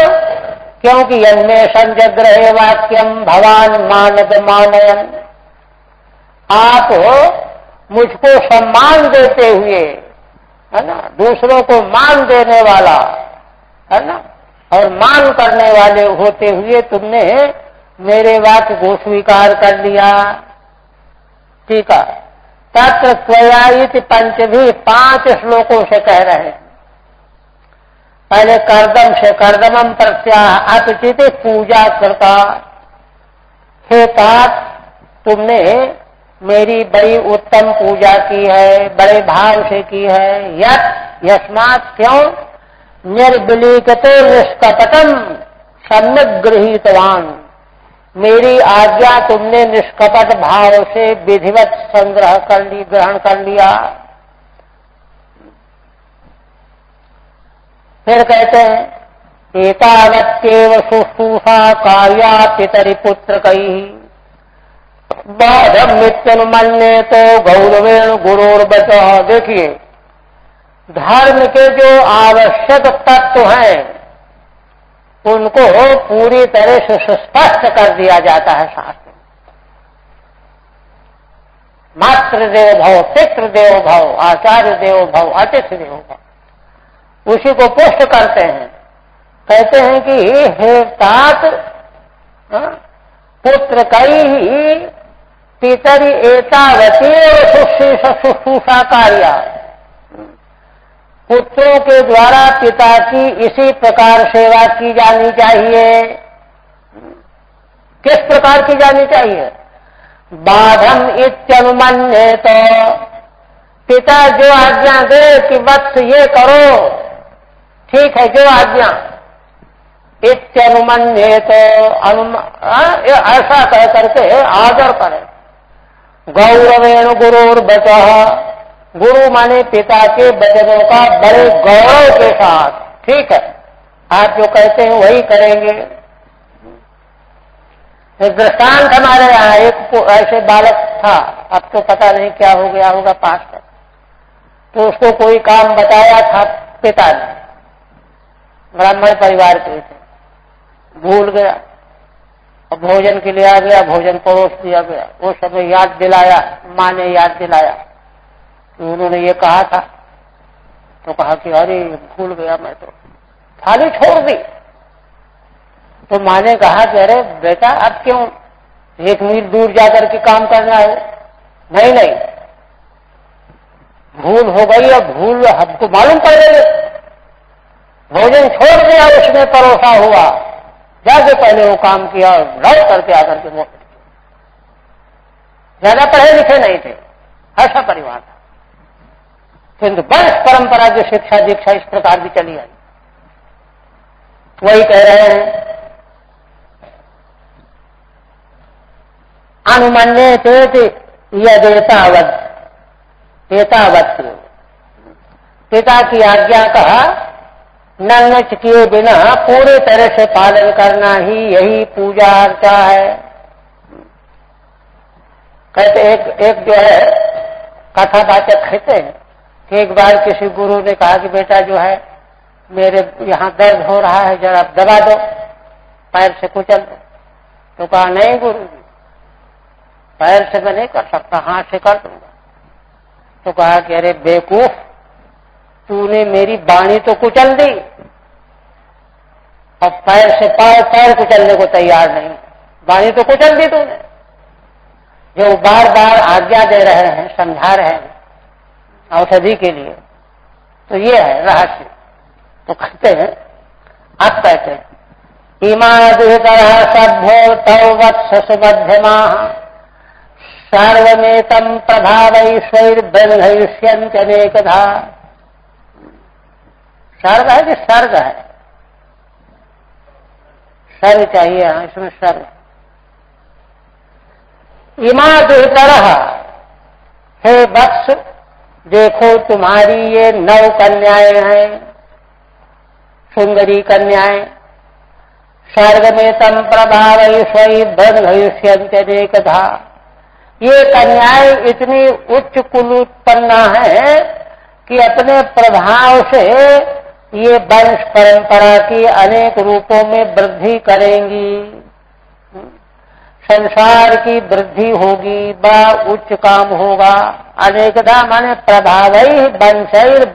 क्योंकि अन्वेषण संजग्रह वाक्यम भवान मानद मानयन। आप मुझको सम्मान देते हुए, है ना? दूसरों को मान देने वाला, है ना? और मान करने वाले होते हुए तुमने मेरे वाक्य को स्वीकार कर लिया। ठीक है। तत्र त्वयायित पंच भी पाँच श्लोकों से कह रहे हैं। पहले कर्दम से कर्दमम प्रत्याह अपचित पूजा करता हे तात तुमने मेरी बड़ी उत्तम पूजा की है, बड़े भाव से की है। यत, यस्मात क्यों? निर्बिलीकते निष्कपटम सम्यक गृहितवान। मेरी आज्ञा तुमने निष्कपट भाव से विधिवत संग्रह कर ली, ग्रहण कर लिया। फिर कहते हैं, एतावत्यव शुश्रूषा कार्या पितरी पुत्र कई बाधम नित्यनुमन्य तो गौरवेण गुरोर बच देखिए, धर्म के जो आवश्यक तत्व हैं, उनको पूरी तरह से सुस्पष्ट कर दिया जाता है शास्त्र मात्र देव भव पितृदेव भव आचार्य देव भव अतिथि देव भव उसी को पुष्ट करते हैं। कहते हैं कि हे तात हाँ, पुत्र कई ही पितरी एतावती कार्य पुत्रों के द्वारा पिता की इसी प्रकार सेवा की जानी चाहिए। किस प्रकार की जानी चाहिए? बाधम इत्यनुमन्य तो पिता जो आज्ञा दे कि वत्स ये करो ठीक है, जो आज्ञा। इत्यनुमन्य तो ऐसा कह करके आदर करे। गौरवेण गुरुर बचा गुरु माने पिता के वचनों का बड़े गौरव के साथ। ठीक है, आप जो कहते हैं वही करेंगे। दृष्टांत हमारे यहाँ एक ऐसे बालक था। अब तो पता नहीं क्या हो गया होगा पास तक तो उसको कोई काम बताया था पिता ने। ब्राह्मण परिवार के थे। भूल गया। और भोजन के लिए आ गया, भोजन परोस दिया गया। वो समय याद दिलाया, माँ ने याद दिलाया। तो उन्होंने ये कहा था। तो कहा कि, अरे, भूल गया मैं तो। थाली छोड़ दी। तो माँ ने कहा कि, अरे, बेटा, अब क्यों? एक मील दूर जाकर के काम करना है। नहीं नहीं। भूल हो गई और भूल हमको मालूम पड़ गई भोजन छोड़ दिया, उसमें परोसा हुआ। जाके पहले वो काम किया और लौट करके आकर के वो ज़्यादा पढ़े लिखे नहीं थे। ऐसा परिवार था। किंतु वंश परंपरा जो शिक्षा दीक्षा इस प्रकार की चली आई। वही कह रहे हैं, अनुमन्य चेत यदेतावत, एतावत पिता की आज्ञा का नच किए बिना पूरी तरह से पालन करना ही यही पूजा अर्चा है। कहते एक एक जो है कथावाचक कहते हैं कि एक बार किसी गुरु ने कहा कि बेटा जो है, मेरे यहाँ दर्द हो रहा है, जरा दबा दो, पैर से कुचल दो। तो कहा, नहीं गुरु पैर से मैं नहीं कर सकता, हाथ से कर दूँगा। तो कहा कि, अरे बेकूफ तूने मेरी बाणी तो कुचल दी और पैर से पैर पैर कुचलने को तैयार नहीं। बाणी तो कुचल दी तूने। जो बार बार आज्ञा दे रहे हैं, समझा रहे हैं, औषधि के लिए तो ये है रहस्य। तो कहते हैं आप कहते हैं इमादितर सभ्यो तव वत्स सुमध्यमा सर्वमेतम प्रभावैश्वर्ब्रह्मष्यंतनेकधा सर्ग है कि सर्ग है? सर्ग चाहिए हाँ इसमें सर्ग इमा दुहतर हे वत्स देखो तुम्हारी ये नव कन्याएँ हैं, सुंदरी कन्याएँ। स्वर्ग में तम प्रभाव भविष्य था ये कन्याएँ इतनी उच्च कुल उत्पन्ना है कि अपने प्रभाव से ये वंश परंपरा की अनेक रूपों में वृद्धि करेंगी। संसार की वृद्धि होगी बड़ा उच्च काम होगा। अनेकदा माने प्रभाव वंशर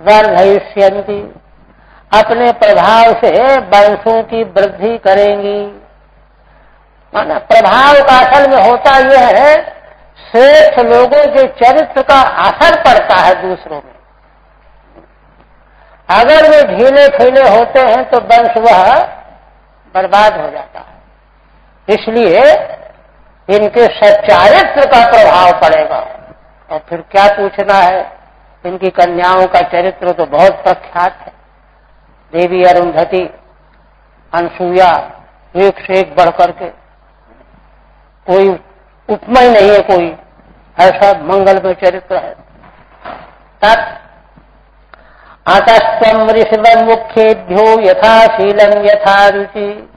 ब्रह्मयिष्यंती अपने प्रभाव से वंशों की वृद्धि करेंगी। माना प्रभाव का असल में होता यह है, श्रेष्ठ लोगों के चरित्र का असर पड़ता है दूसरों में। अगर वे ढीले फीले होते हैं तो वंश वह बर्बाद हो जाता है। इसलिए इनके सच्चारित्र का प्रभाव पड़ेगा। और फिर क्या पूछना है? इनकी कन्याओं का चरित्र तो बहुत प्रख्यात है। देवी अरुंधति अनसुया एक से एक बढ़ करके कोई उपमय नहीं है कोई। ऐसा मंगल में चरित्र है। तत् अतस्तम ऋषभ मुख्येभ्यो यथाशीलम यथा रुचि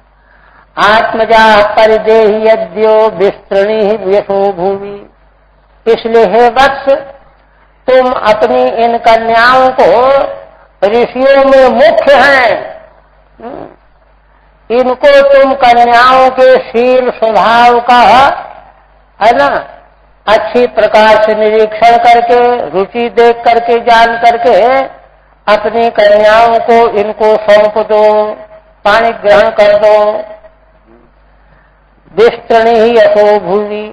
आत्मजा परिदेही यद्यो विस्तृणी यशो भूमि। इसलिए हे वत्स, तुम अपनी इन कन्याओं को ऋषियों में मुख्य हैं। हम्म। इनको तुम कन्याओं के शील स्वभाव का, है ना, अच्छी प्रकार से निरीक्षण करके, रुचि देख करके, जान करके अपनी कन्याओं को इनको सौंप दो, पानी ग्रहण कर दो। विस्तृण ही यशो भूमि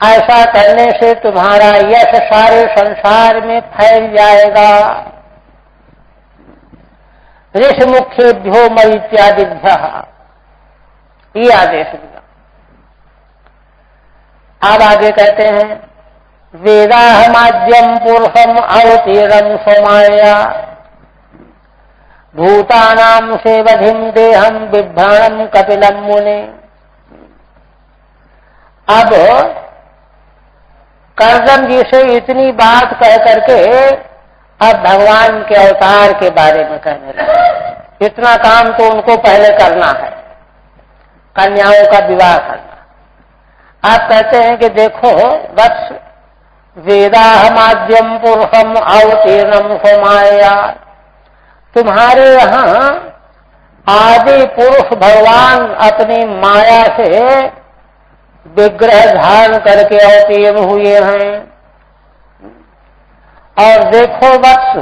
ऐसा करने से तुम्हारा यश सारे संसार में फैल जाएगा। ऋष मुख्येभ्यो मई इत्यादिभ्य ये आदेश दिया। अब आगे कहते हैं वेदाहमाद्यम पुरुषम अवतीर्णम समाया। भूतानाम सेवधिम देहम बिभ्राणम कपिलम मुने। अब करदम जी से इतनी बात कह करके अब भगवान के अवतार के बारे में कहने लगे इतना काम तो उनको पहले करना है। कन्याओं का विवाह करना। आप कहते हैं कि देखो, वत्स वेदाह माध्यम पुरुषम अवतीर्णम समाया। तुम्हारे यहाँ आदि पुरुष भगवान अपनी माया से विग्रह धारण करके अवतीर्ण हुए हैं। और देखो वत्स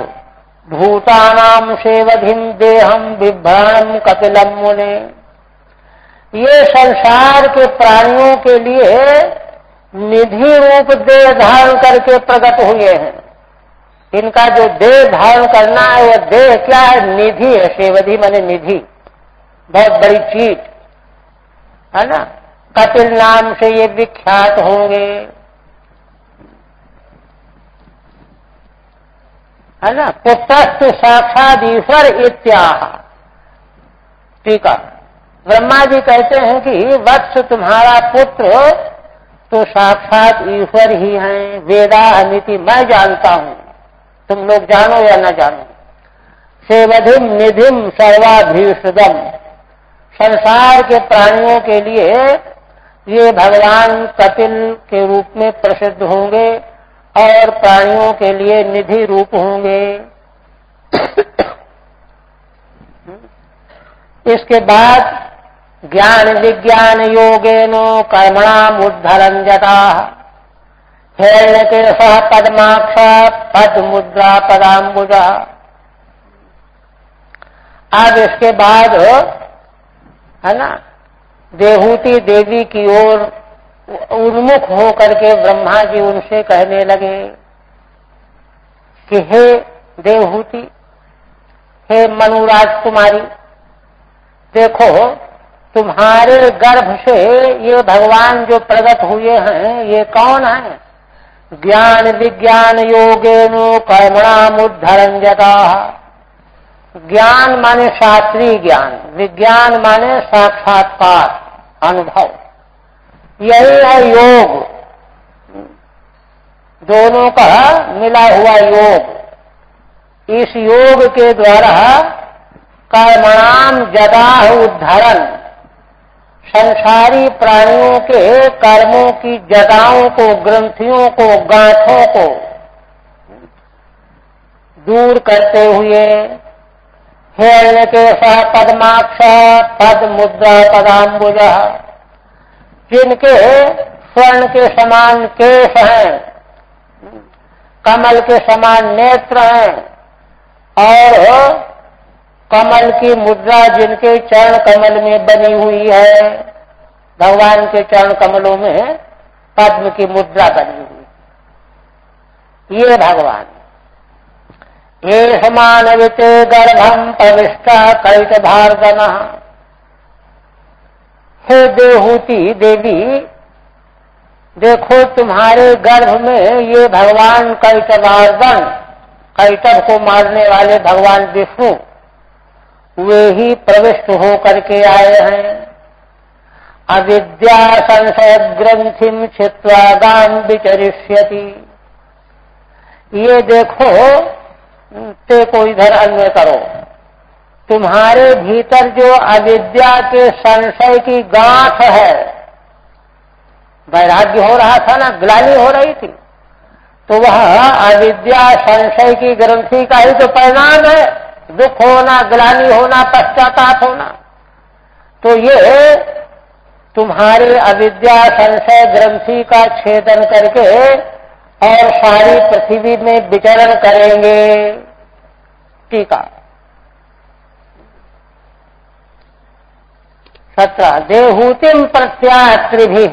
भूतानाम सेवधिम देहम विभ्राणम कपिलम मुने। ये संसार के प्राणियों के लिए निधि रूप देह धारण करके प्रकट हुए हैं। इनका जो देह धारण करना है वह देह क्या है? निधि है, सेवधि माने निधि। बहुत बड़ी चीज़। है ना? कपिल नाम से ये विख्यात होंगे। है ना? पुत्र साक्षात ईश्वर इत्याह टीका ब्रह्मा जी कहते हैं कि वत्स, तुम्हारा पुत्र तो साक्षात ईश्वर ही हैं। वेदा नीति मैं जानता हूँ। तुम लोग जानो या न जानो? सेवधिम निधिम सर्वाभीषदम संसार के प्राणियों के लिए ये भगवान कपिल के रूप में प्रसिद्ध होंगे और प्राणियों के लिए निधि रूप होंगे। इसके बाद ज्ञान विज्ञान योगेनो कर्मणाम उद्धरण के सह पद्माक्ष पद मुद्रा पदाम्बुजा। अब इसके बाद, है ना, देहूति देवी की ओर उन्मुख हो करके ब्रह्मा जी उनसे कहने लगे कि हे देवहूति हे मनुराज कुमारी देखो, तुम्हारे गर्भ से ये भगवान जो प्रगट हुए हैं, ये कौन है? ज्ञान विज्ञान योगेनु कर्मणामुद्धरण जता ज्ञान माने शास्त्रीय ज्ञान, विज्ञान माने साक्षात्कार, अनुभव। यही है योग। दोनों का मिला हुआ योग। इस योग के द्वारा कर्मणाम जदा उद्धरण संसारी प्राणियों के कर्मों की जगाओं को, ग्रंथियों को, गांठों को दूर करते हुए हिरण्य के सह पदमाक्ष पद मुद्रा पदाम्बुज, जिनके स्वर्ण के समान केश हैं, कमल के समान नेत्र हैं, और कमल की मुद्रा जिनके चरण कमल में बनी हुई है, भगवान के चरण कमलों में पद्म की मुद्रा बनी हुई ये भगवान। ये समानविते गर्भम प्रविष्टा कैट भारदन हे देहूति देवी, देखो तुम्हारे गर्भ में ये भगवान कैटवार्दन कैटव को मारने वाले भगवान विष्णु। वे ही प्रविष्ट हो करके आए हैं। अविद्या संशय ग्रंथिम छित्वा गान विचरिष्यति। ये देखो, ते को इधर अन्य करो। तुम्हारे भीतर जो अविद्या के संशय की गांठ है, वैराग्य हो रहा था ना, ग्लानी हो रही थी तो वह अविद्या संशय की ग्रंथि का ही तो परिणाम है। दुख होना, ग्लानी होना, पश्चाताप होना। तो ये तुम्हारे अविद्या संशय ग्रंथि का छेदन करके और सारी पृथ्वी में विचरण करेंगे। टीका। सत्रह देहूतिम प्रत्यात्रिभी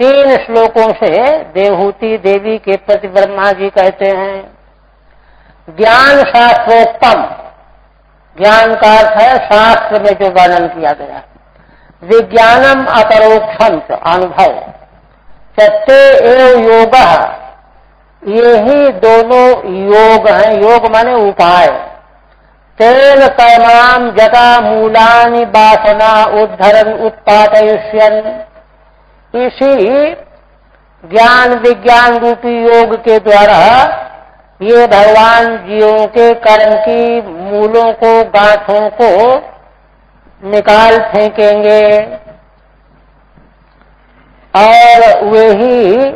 तीन श्लोकों से देवहूति देवी के प्रति ब्रह्मा जी कहते हैं। ज्ञान शास्त्रोत्तम ज्ञान का अर्थ है शास्त्र में जो वर्णन किया गया विज्ञानम अपरोक्षम अनुभव। सत्य एवं योग। ये ही दोनों योग हैं। योग माने उपाय। तेन कर्माम जटा मूलानि वासना उद्धरण उत्पादयुष्यन। इसी ज्ञान विज्ञान रूपी योग के द्वारा ये भगवान जीवों के कर्म की मूलों को गांठों को निकाल फेंकेंगे। और वे ही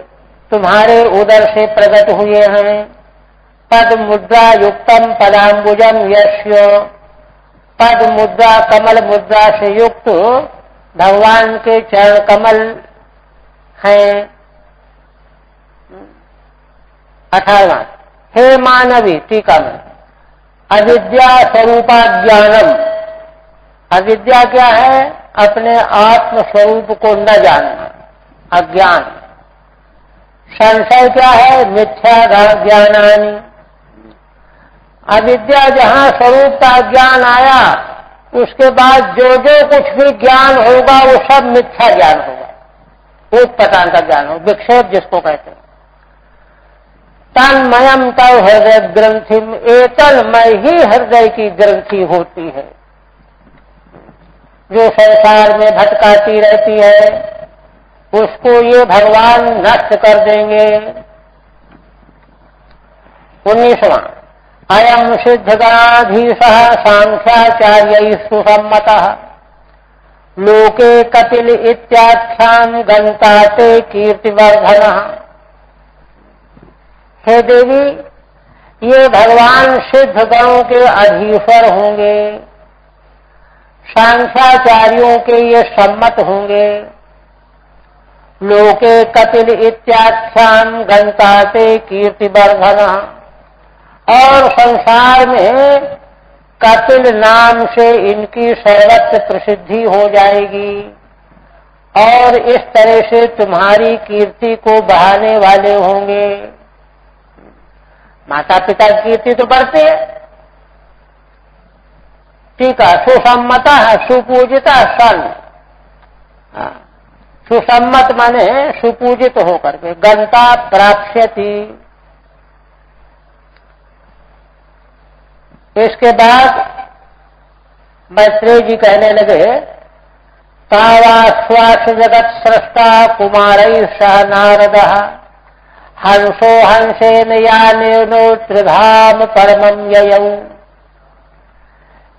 तुम्हारे उदर से प्रकट हुए हैं। पद मुद्रा युक्तम पदाम्बुजम यश्य। पद मुद्रा कमल मुद्रा से युक्त भगवान के चरण कमल है। अठारवा हे मानवी टीका में। अविद्या स्वरूपा ज्ञानम। अविद्या क्या है? अपने आत्म स्वरूप को न जानना। अज्ञान। संशय क्या है? मिथ्या ज्ञानानी। अविद्या जहाँ स्वरूप का ज्ञान आया, उसके बाद जो जो कुछ भी ज्ञान होगा, वो सब मिथ्या ज्ञान होगा। एक प्रकार का ज्ञान हो विक्षेप जिसको कहते हैं। तन्मयम तव हृदय ग्रंथि एकलमय ही हृदय की ग्रंथि होती है। जो संसार में भटकाती रहती है, उसको ये भगवान नष्ट कर देंगे। उन्नीसवा अयम सिद्धगणाधीश सांख्याचार्य सुसम्मत, लोके कपिल इत्याख्यान गंताते कीर्तिवर्धन। हे देवी ये भगवान सिद्ध गणों के अधीश्वर होंगे। सांख्याचार्यों के ये सम्मत होंगे। लोके कपिल इत्याख्यान गंताते कीर्तिवर्धन। और संसार में कपिल नाम से इनकी सर्वत्र प्रसिद्धि हो जाएगी। और इस तरह से तुम्हारी कीर्ति को बहाने वाले होंगे। माता पिता की कीर्ति तो बढ़ती है। ठीक है सुसम्मता है सुपूजिता सन। हाँ, सुसम्मत माने सुपूजित होकर के गंता प्राप्यति इसके बाद मैत्रेय जी कहने लगे तावा श्वास जगत स्रष्टा कुमार सह नारद। हंसो हंसेन यानो त्रिधाम परमम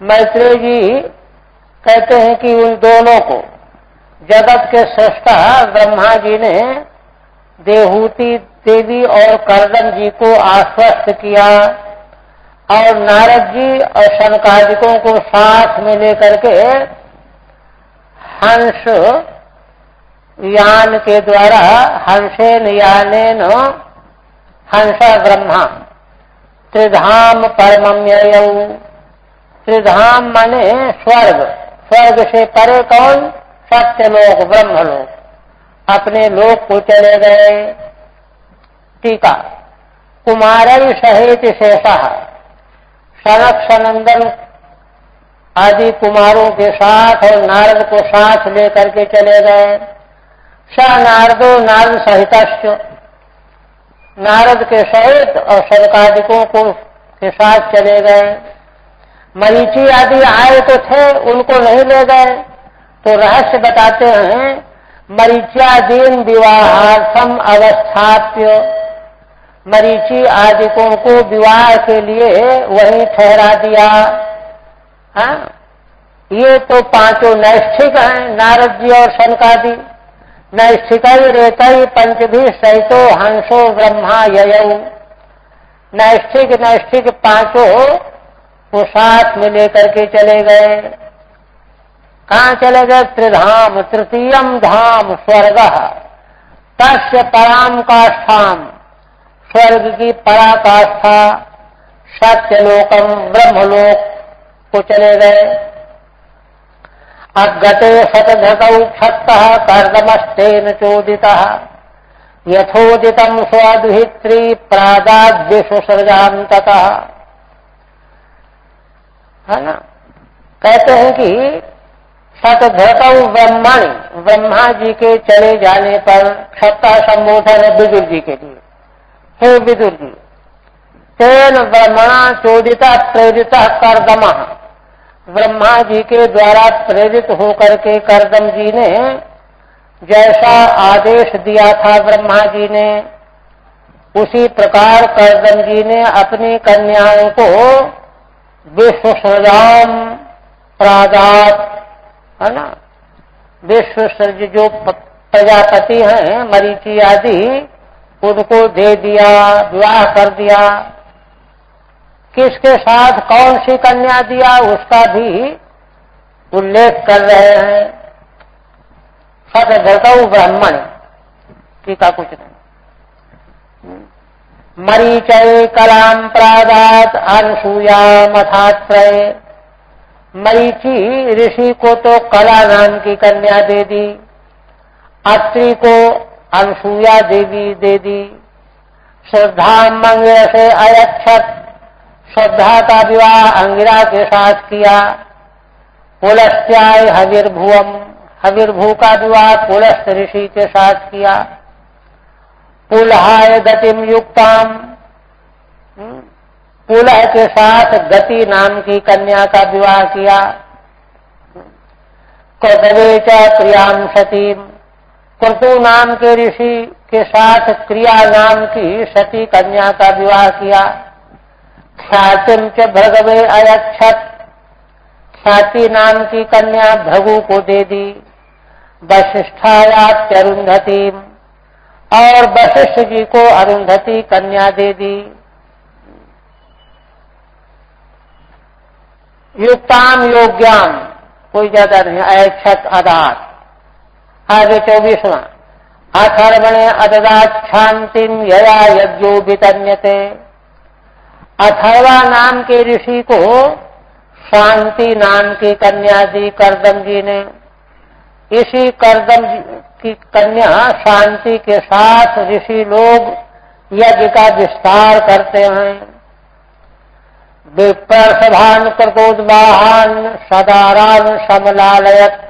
मैत्रेय जी कहते हैं कि उन दोनों को जगत के सृष्टा ब्रह्मा जी ने देहूति देवी और करदम जी को आश्वस्त किया और नारद जी और शनकादिकों को साथ में लेकर के हंस यान के द्वारा हंसेन यानेन हंस ब्रह्मा। त्रिधाम परमम्य त्रिधाम माने स्वर्ग। स्वर्ग से परे कौन? सत्य लोक, ब्रह्म लोक। अपने लोक को चले गए। टीका। कुमार सहित शेषा। सनक सनंदन आदि कुमारों के साथ और नारद को साथ लेकर के चले गए। नारदो नारद सहित नारद के सहित और सदकादिकों को के साथ चले गए। मरीची आदि आए तो थे, उनको नहीं ले गए। तो रहस्य बताते हैं, मरीच्यादीन विवाहार्थम अवस्थाप्य। मरीची आदिकों को विवाह के लिए वही ठहरा दिया। हा? ये तो पाँचों नैष्ठिक हैं, नारद जी और शनकादि नैष्ठिक रेत पंचभी सहितो हंसो ब्रह्मा ययऊ नैष्ठिक नैष्ठिक पाँचों को साथ में लेकर के चले गए। कहा चले गए? त्रिधाम, तृतीयम धाम, स्वर्ग। तस्य पराम काष्ठाम स्वर्ग की पराकाष्ठा, सत्यलोकम ब्रह्मलोक को चले गए। अगते छत्त कर्दमस्तेन चोदिता। यथोदितम स्वदुहित्री प्रादाद्यसृजात है ना? कहते हैं कि सतघटौ ब्रह्मण ब्रह्मा जी के चले जाने पर सत्ता संबोधन है विदुर जी के लिए। हे विदुर जी, तेन ब्रह्मणा चोदिता, प्रेरिता कर्दमा। ब्रह्मा जी के द्वारा प्रेरित होकर के करदम जी ने जैसा आदेश दिया था ब्रह्मा जी ने, उसी प्रकार करदम जी ने अपनी कन्याओं को विश्व सजाम प्राजात, है ना? विश्व सर्ज जो प्रजापति हैं, मरीची आदि, उनको दे दिया, विवाह कर दिया। किसके साथ कौन सी कन्या दिया उसका भी उल्लेख कर रहे हैं। सत घटऊ ब्राह्मण टीका कुछ नहीं। मरीचय कलाम प्रादात अनुसूया मथात्रय मरीची ऋषि को तो कला नाम की कन्या दे दी। अत्रि को अनुसूया देवी दे दी। श्रद्धा मंगल से अयक्षत श्रद्धा का विवाह अंगिरा के साथ किया पुलस्त्याय हविर्भुवम हविर्भू का विवाह पुलस्त ऋषि के साथ किया पुलहाय गतिम युक्ताम हम्म, पुलह के साथ गति नाम की कन्या का विवाह किया। कृतवे च क्रियाम सतीम क्रतु नाम के ऋषि के साथ क्रिया नाम की सती कन्या का विवाह किया। ख्यातिम च भगवे अयक्षत ख्याति नाम की कन्या भगु को दे दी वशिष्ठायात्यरुंधति और वशिष्ठ जी को अरुंधति कन्या दे दी युक्ताम योग्याम कोई ज़्यादा नहीं अक्षत अदात। आगे चौबीसवा। अथर्वणे अददात शांतिम यया यज्ञो वितन्यते। अथर्वा नाम के ऋषि को शांति नाम की कन्या दी करदम जी ने। इसी करदम की कन्या शांति के साथ ऋषि लोग यज्ञ का विस्तार करते हैं। विप्रसभान कृतोद्वाहान सदारान समलालयत।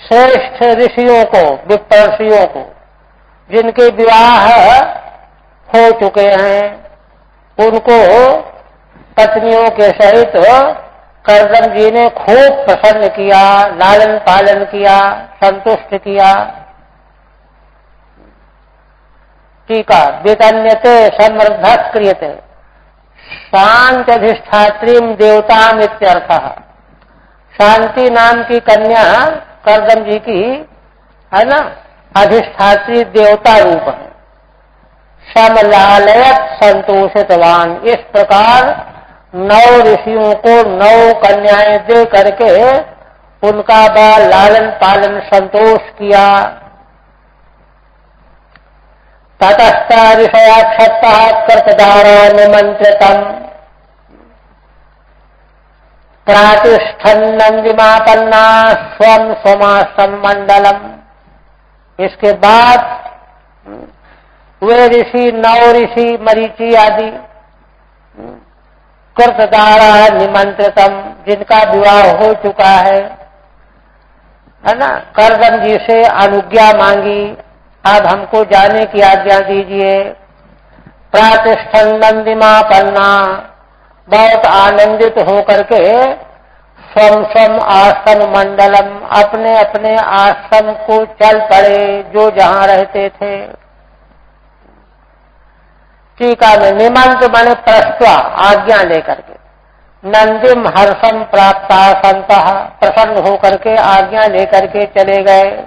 श्रेष्ठ ऋषियों को विपर्षियों को, जिनके विवाह हो चुके हैं। उनको पत्नियों के सहित करदम जी ने खूब प्रसन्न किया, लालन पालन किया, संतुष्ट किया। टीका वितन्यते समृद्ध क्रियते। शांत अधिष्ठात्री देवताम इत्यर्थ शांति नाम की कन्या करदम जी की, है ना? अधिष्ठात्री देवता रूप। है समलालयत संतोषितवान। इस प्रकार नौ ऋषियों को नौ कन्याएँ दे करके उनका बा लालन पालन संतोष किया। ततस्थ ऋषयाक्षत कृतधारा निमंत्रितम प्रातिष्ठन्नंदिमापन्ना स्वम स्वमासन मंडलम इसके बाद वे ऋषि, नौ ऋषि, मरीचि आदि। कृतदारा निमंत्रितम, जिनका विवाह हो चुका है। है ना? करदम जी से अनुज्ञा मांगी अब हमको जाने की आज्ञा दीजिए। प्रातिष्ठन नंदिमा पन्ना। बहुत आनंदित होकर के स्वम स्वम आश्रम मंडलम, अपने अपने आश्रम को चल पड़े, जो जहाँ रहते थे। टीका में निमंत बने प्रस्वा, आज्ञा लेकर के। नंदिम हर्षम प्राप्त संत, प्रसन्न होकर के आज्ञा लेकर के चले गए।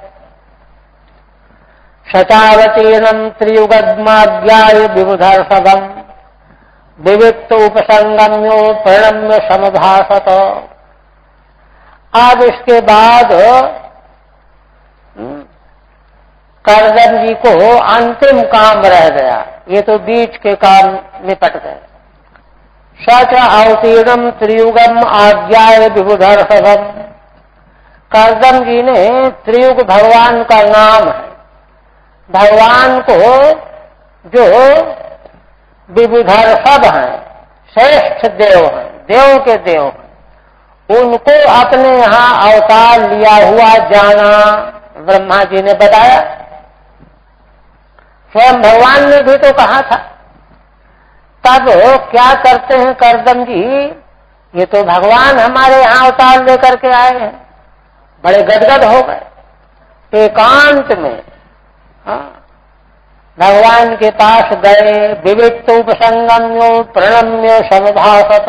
शतावतीर्णम त्रियुग्माज्ञाय विबुधर्षभम। विविक्त उपसंगम्यो प्रणम्य समभाषत अब इसके बाद करदम जी को अंतिम काम रह गया। ये तो बीच के काम निपट गए। सच अवतीर्णम त्रियुगम आज्ञाय विबुधर्षभम करदम जी ने त्रियुग भगवान का नाम है। भगवान को जो विभुधर सब हैं, श्रेष्ठ देव हैं, देव के देव हैं, उनको अपने यहाँ अवतार लिया हुआ जाना ब्रह्मा जी ने बताया। स्वयं भगवान ने भी तो कहा था। तब क्या करते हैं करदम जी? ये तो भगवान हमारे यहाँ अवतार लेकर के आए हैं। बड़े गदगद हो गए। एकांत में हाँ भगवान के पास गए विविध उपसंगम्यो, प्रणम्य समभाषत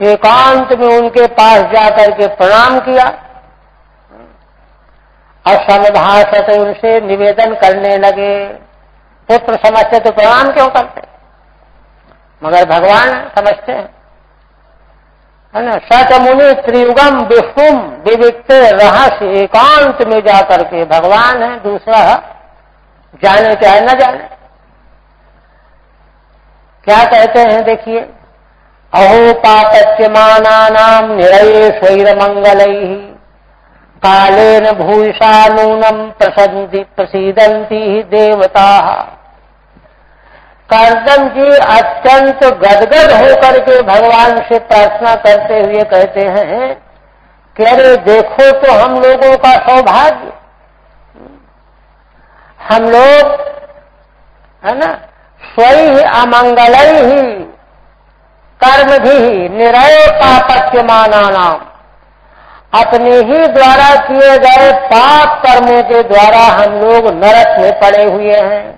एकांत में उनके पास जाकर के प्रणाम किया। और समभाषत उनसे निवेदन करने लगे। पुत्र समझते तो प्रणाम क्यों करते? मगर भगवान समझते हैं। है ना? सच मुनि त्रियुगम विष्णुम विविक्त रहस्य एकांत में जाकर के भगवान है, दूसरा जाने चाहे न जाने। क्या कहते हैं, देखिए, अहो पापच्यमाना निरये स्वैर मंगल कालेन भूषा नूनम प्रसीदंती देवता। करदम जी अत्यंत गदगद होकर के भगवान से प्रार्थना करते हुए कहते हैं, कि अरे देखो तो हम लोगों का सौभाग्य। हम लोग, है ना, स्वयं अमंगल ही कर्म भी निरय पापत्य माना नाम अपने ही द्वारा किए गए पाप कर्मों के द्वारा हम लोग नरक में पड़े हुए हैं।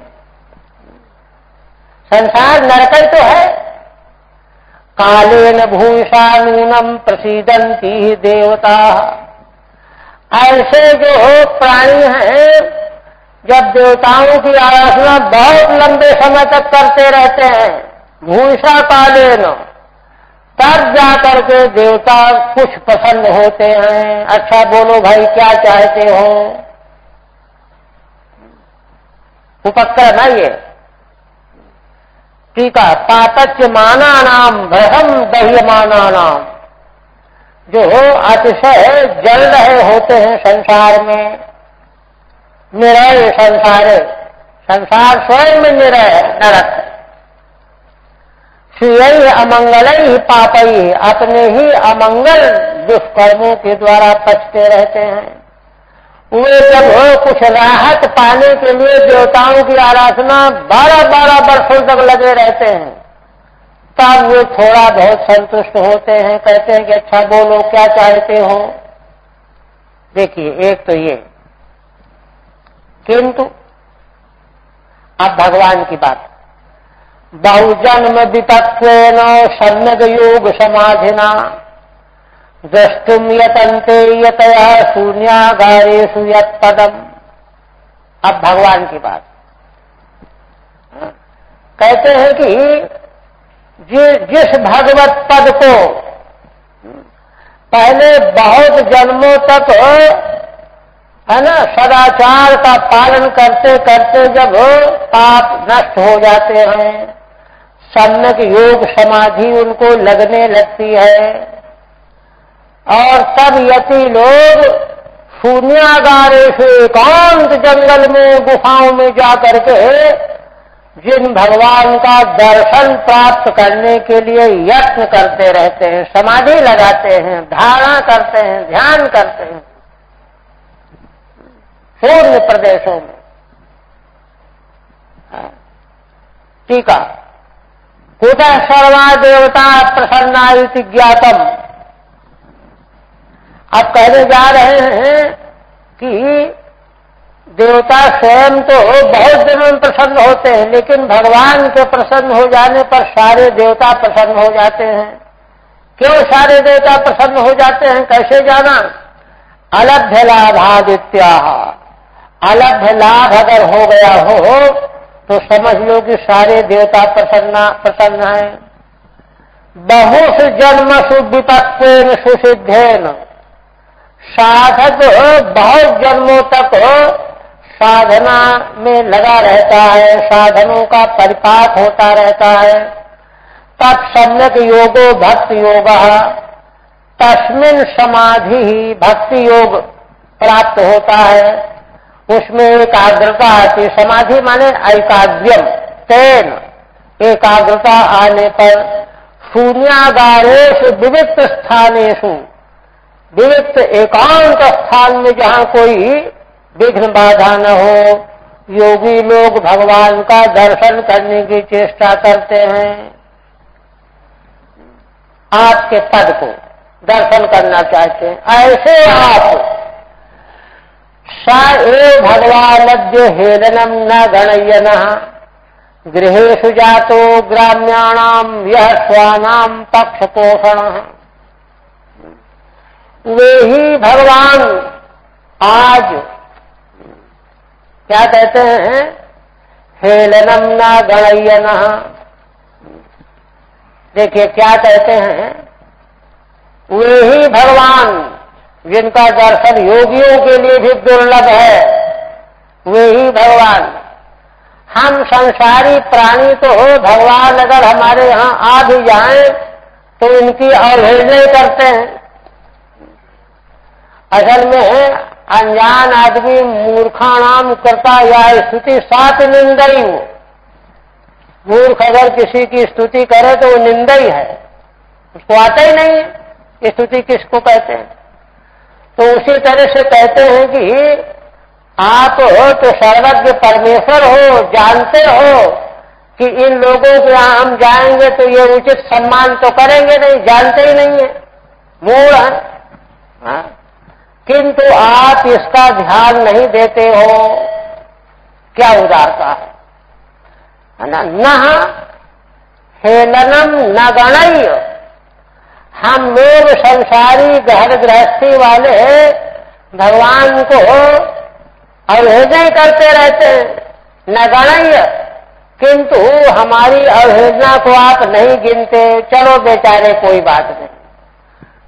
संसार नरक तो है। कालेन भूषा नूनम प्रसिदंती देवता। ऐसे जो हो प्राणी हैं, जब देवताओं की आराधना बहुत लंबे समय तक करते रहते हैं। भूषा कालीन। तब जाकर के देवता कुछ प्रसन्न होते हैं। अच्छा बोलो भाई, क्या चाहते हो? उपक्रम है ये। ठीक है माना नाम भ्रम दह्यमाना नाम जो हो, अतिशय जल रहे होते हैं संसार में। निरय संसार। संसार स्वयं में निरय, नरक। है श्रेय अमंगल ही पाप ही अपने ही अमंगल दुष्कर्मों के द्वारा पचते रहते हैं। वे जब हो कुछ राहत पाने के लिए देवताओं की आराधना बारह बारह वर्षों तक लगे रहते हैं, तब वे थोड़ा बहुत संतुष्ट होते हैं, कहते हैं कि अच्छा बोलो, क्या चाहते हो? देखिए, एक तो ये, किंतु अब भगवान की बात बहुजन्म विपत्न सम्यक योग समाधिना द्रष्टुम यतंते यतया शून्यागारेशु यदम अब भगवान की बात। कहते हैं कि जिस भगवत पद को पहले बहुत जन्मों तक, है ना, सदाचार का पालन करते करते जब पाप नष्ट हो जाते हैं सम्यक योग समाधि उनको लगने लगती है और सब यति लोग शून्यागारे से एकांत जंगल में, गुफाओं में जा करके जिन भगवान का दर्शन प्राप्त करने के लिए यत्न करते रहते हैं, समाधि लगाते हैं, धारणा करते हैं, ध्यान करते हैं शून्य प्रदेशों में हाँ। टीका कुतः सर्वा देवता प्रसन्ना ज्ञातम। अब कहने जा रहे हैं कि देवता स्वयं तो बहुत दिनों में प्रसन्न होते हैं, लेकिन भगवान के प्रसन्न हो जाने पर सारे देवता प्रसन्न हो जाते हैं। क्यों सारे देवता प्रसन्न हो जाते हैं, कैसे जाना? अलभ्य लाभ लाभादित्या अलभ्य लाभ अगर हो गया हो तो समझ लो कि सारे देवता प्रसन्न प्रसन्न है। बहुष जन्म सुविपत्न सुसिद्धेन। साधक बहुत जन्मों तक साधना में लगा रहता है, साधनों का परिपात होता रहता है। तब सम्यक योगो भक्ति योग। तस्मिन समाधि ही भक्ति योग प्राप्त होता है। उसमें एकाग्रता आती, समाधि माने एकाग्रम तेन एकाग्रता आने पर शून्यागारेश विविक्त स्थानेशु विविक्त एकांत स्थान में जहाँ कोई विघ्न बाधा न हो, योगी लोग भगवान का दर्शन करने की चेष्टा करते हैं। आपके पद को दर्शन करना चाहते हैं। ऐसे आप सा ए भगवानद्य हेलनम न गणयन। गृहेशु जातो ग्राम्याणाम यह पक्ष पोषण वे ही भगवान आज क्या कहते हैं? हेलनम न गणयन। देखिए, क्या कहते हैं? वे ही भगवान जिनका दर्शन योगियों के लिए भी दुर्लभ है, वे ही भगवान। हम संसारी प्राणी तो हो, भगवान अगर हमारे यहाँ आ भी जाए तो इनकी अवहेलना करते हैं। असल में है, अनजान आदमी मूर्खाणाम करता या स्तुति सात निंदई हो। मूर्ख अगर किसी की स्तुति करे तो वो निंदा ही। है उसको आता ही नहीं है स्तुति किसको कहते हैं? तो उसी तरह से कहते हैं कि आप हो तो सर्वज्ञ परमेश्वर हो, जानते हो कि इन लोगों के यहाँ हम जाएँगे तो ये उचित सम्मान तो करेंगे नहीं, जानते ही नहीं है। मूड है। हाँ? किंतु आप इसका ध्यान नहीं देते हो। क्या उदारता है? ना? न हेलनम न गणय हम लोग संसारी घर गृहस्थी वाले भगवान को अवहेलना करते रहते हैं। न गणय किंतु हमारी अवहेलना को आप नहीं गिनते। चलो बेचारे, कोई बात नहीं।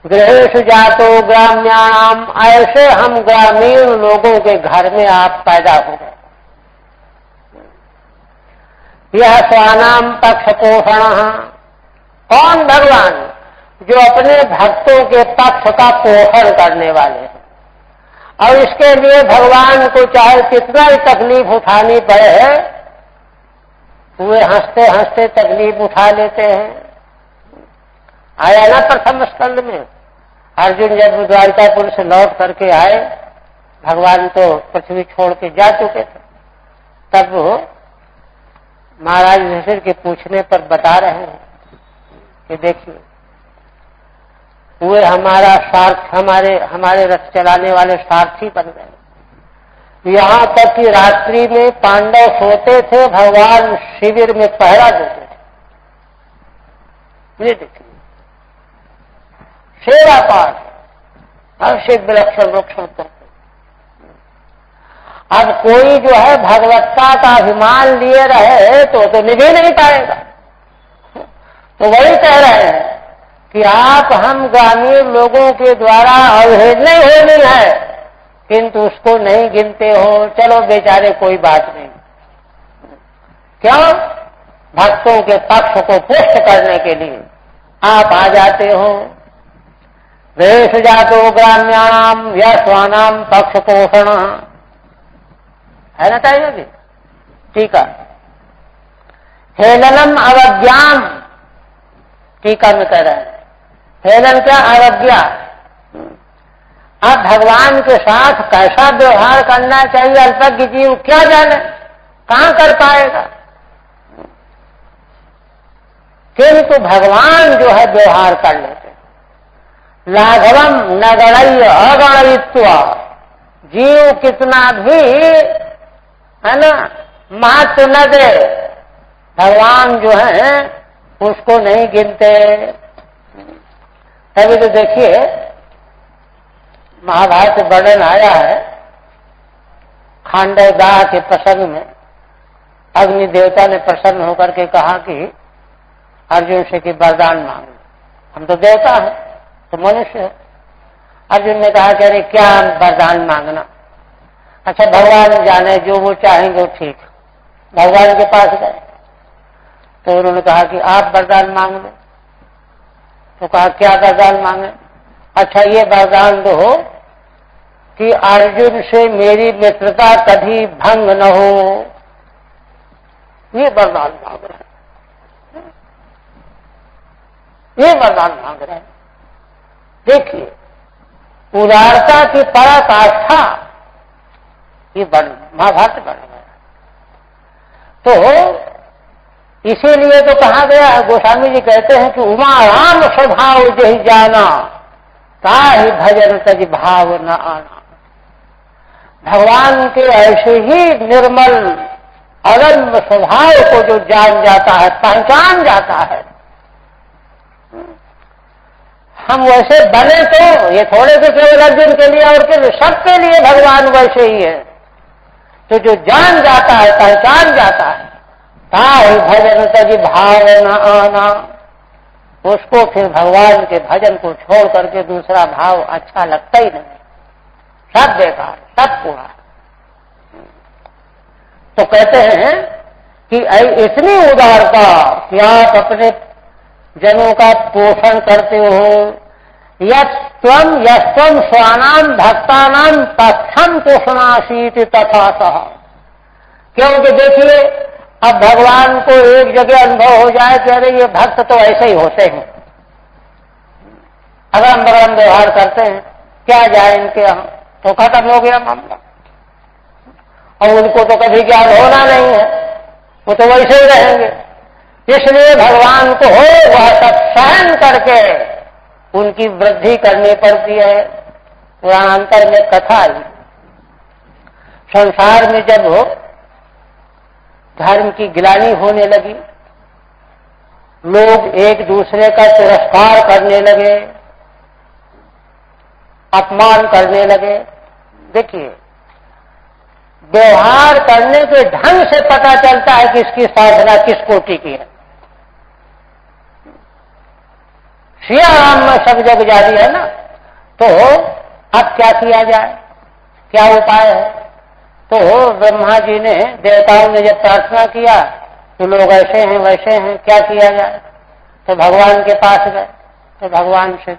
गृहेश जातो ग्राम्याणाम, ऐसे हम ग्रामीण लोगों के घर में आप पैदा हो गए। यह स्वानाम पक्ष पोषण कौन भगवान? जो अपने भक्तों के पक्ष का पोषण करने वाले हैं। और इसके लिए भगवान को चाहे कितना ही तकलीफ़ उठानी पड़े है, वे हँसते हँसते तकलीफ़ उठा लेते हैं। आया ना प्रथम स्कंद में? अर्जुन जब द्वारिकापुर से लौट करके आए, भगवान तो पृथ्वी छोड़ के जा चुके थे। तब वो महाराज के पूछने पर बता रहे हैं कि देखिए वे हमारा सार्थ हमारे हमारे रथ चलाने वाले सारथी बन गए। यहाँ तक कि रात्रि में पांडव सोते थे, भगवान शिविर में पहरा देते थे। ये देखिए। सेवा पाठ अवश्य विलक्षण रक्षण करते अब कोई जो है भगवत्ता का अभिमान लिए रहे तो तो निधि नहीं पाएगा। तो वही कह रहे हैं कि आप हम ग्रामीण लोगों के द्वारा अवहेलना होनी है किंतु उसको नहीं गिनते हो। चलो बेचारे, कोई बात नहीं। क्यों? भक्तों के पक्ष को पुष्ट करने के लिए आप आ जाते हो। वेश जातो ग्राम्याणाम या स्वानाम पक्ष पोषण। है ना चाहिए जी? ठीक है। हेलनम अवज्ञान, टीका में कह रहे हैं। हेलन क्या अवज्ञा अब भगवान के साथ कैसा व्यवहार करना चाहिए? अल्पज्ञ जीव क्या जाने? कहाँ कर पाएगा? किंतु भगवान जो है व्यवहार कर लेते लाघवम नगणय अगणित्व जीव कितना भी, है ना महत्व न दे, भगवान जो है उसको नहीं गिनते। तभी तो देखिए, महाभारत वर्णन आया है, खांडवदाह के प्रसंग में, अग्नि देवता ने प्रसन्न होकर के कहा कि अर्जुन से कि वरदान मांगो हम तो देवता हैं तो मनुष्य है। अर्जुन ने कहा कि अरे क्या वरदान मांगना? अच्छा भगवान जाने, जो वो चाहेंगे वो ठीक। भगवान के पास गए। तो उन्होंने कहा कि आप वरदान मांग लो। तो कहा, क्या वरदान मांगे? अच्छा ये वरदान दो कि अर्जुन से मेरी मित्रता कभी भंग न हो। ये वरदान मांग रहे ये वरदान मांग रहे हैं। देखिए, उदारता की पराकाष्ठा, ये बन, महाभारत बन गया। तो इसीलिए तो कहा गया है, गोस्वामी जी कहते हैं कि उमा राम स्वभाव जही जाना का ही भजन तज भाव न आना। भगवान के ऐसे ही निर्मल अरम्य स्वभाव को जो जान जाता है, पहचान जाता है। हम वैसे बने तो ये थोड़े से केवल अर्जुन के लिए और फिर सबके लिए भगवान वैसे ही है। तो जो जान जाता है, पहचान जाता है ताहि भजन तज भाव न आना उसको फिर भगवान के भजन को छोड़ करके दूसरा भाव अच्छा लगता ही नहीं। सब बेकार, सब पूरा। तो कहते हैं कि इतनी उदारता कि आप अपने जनों का पोषण करते हो यम यम स्वानाम भक्तानाम तथम पोषणाशीत तथा सह। क्योंकि देखिए अब भगवान को एक जगह अनुभव हो जाए कि अरे, ये भक्त तो ऐसे ही होते हैं। अगरम बगरम व्यवहार करते हैं। क्या जाए इनके यहाँ? तो खत्म हो गया मामला और उनको तो कभी ज्ञान होना नहीं है। वो तो वैसे ही रहेंगे। इसलिए भगवान को हो वह सब सहन करके उनकी वृद्धि करनी पड़ती है। पुराणांतर में कथा आई। संसार में जब धर्म की गिलानी होने लगी। लोग एक दूसरे का तिरस्कार करने लगे, अपमान करने लगे। देखिए, व्यवहार करने के ढंग से पता चलता है कि इसकी साधना किस कोटि की है। सिया राम में सब जग जारी है ना तो अब क्या किया जाए? क्या उपाय है? तो ब्रह्मा जी ने देवताओं ने जब प्रार्थना किया तो लोग ऐसे हैं, वैसे हैं, क्या किया जाए? तो भगवान के पास गए। तो भगवान से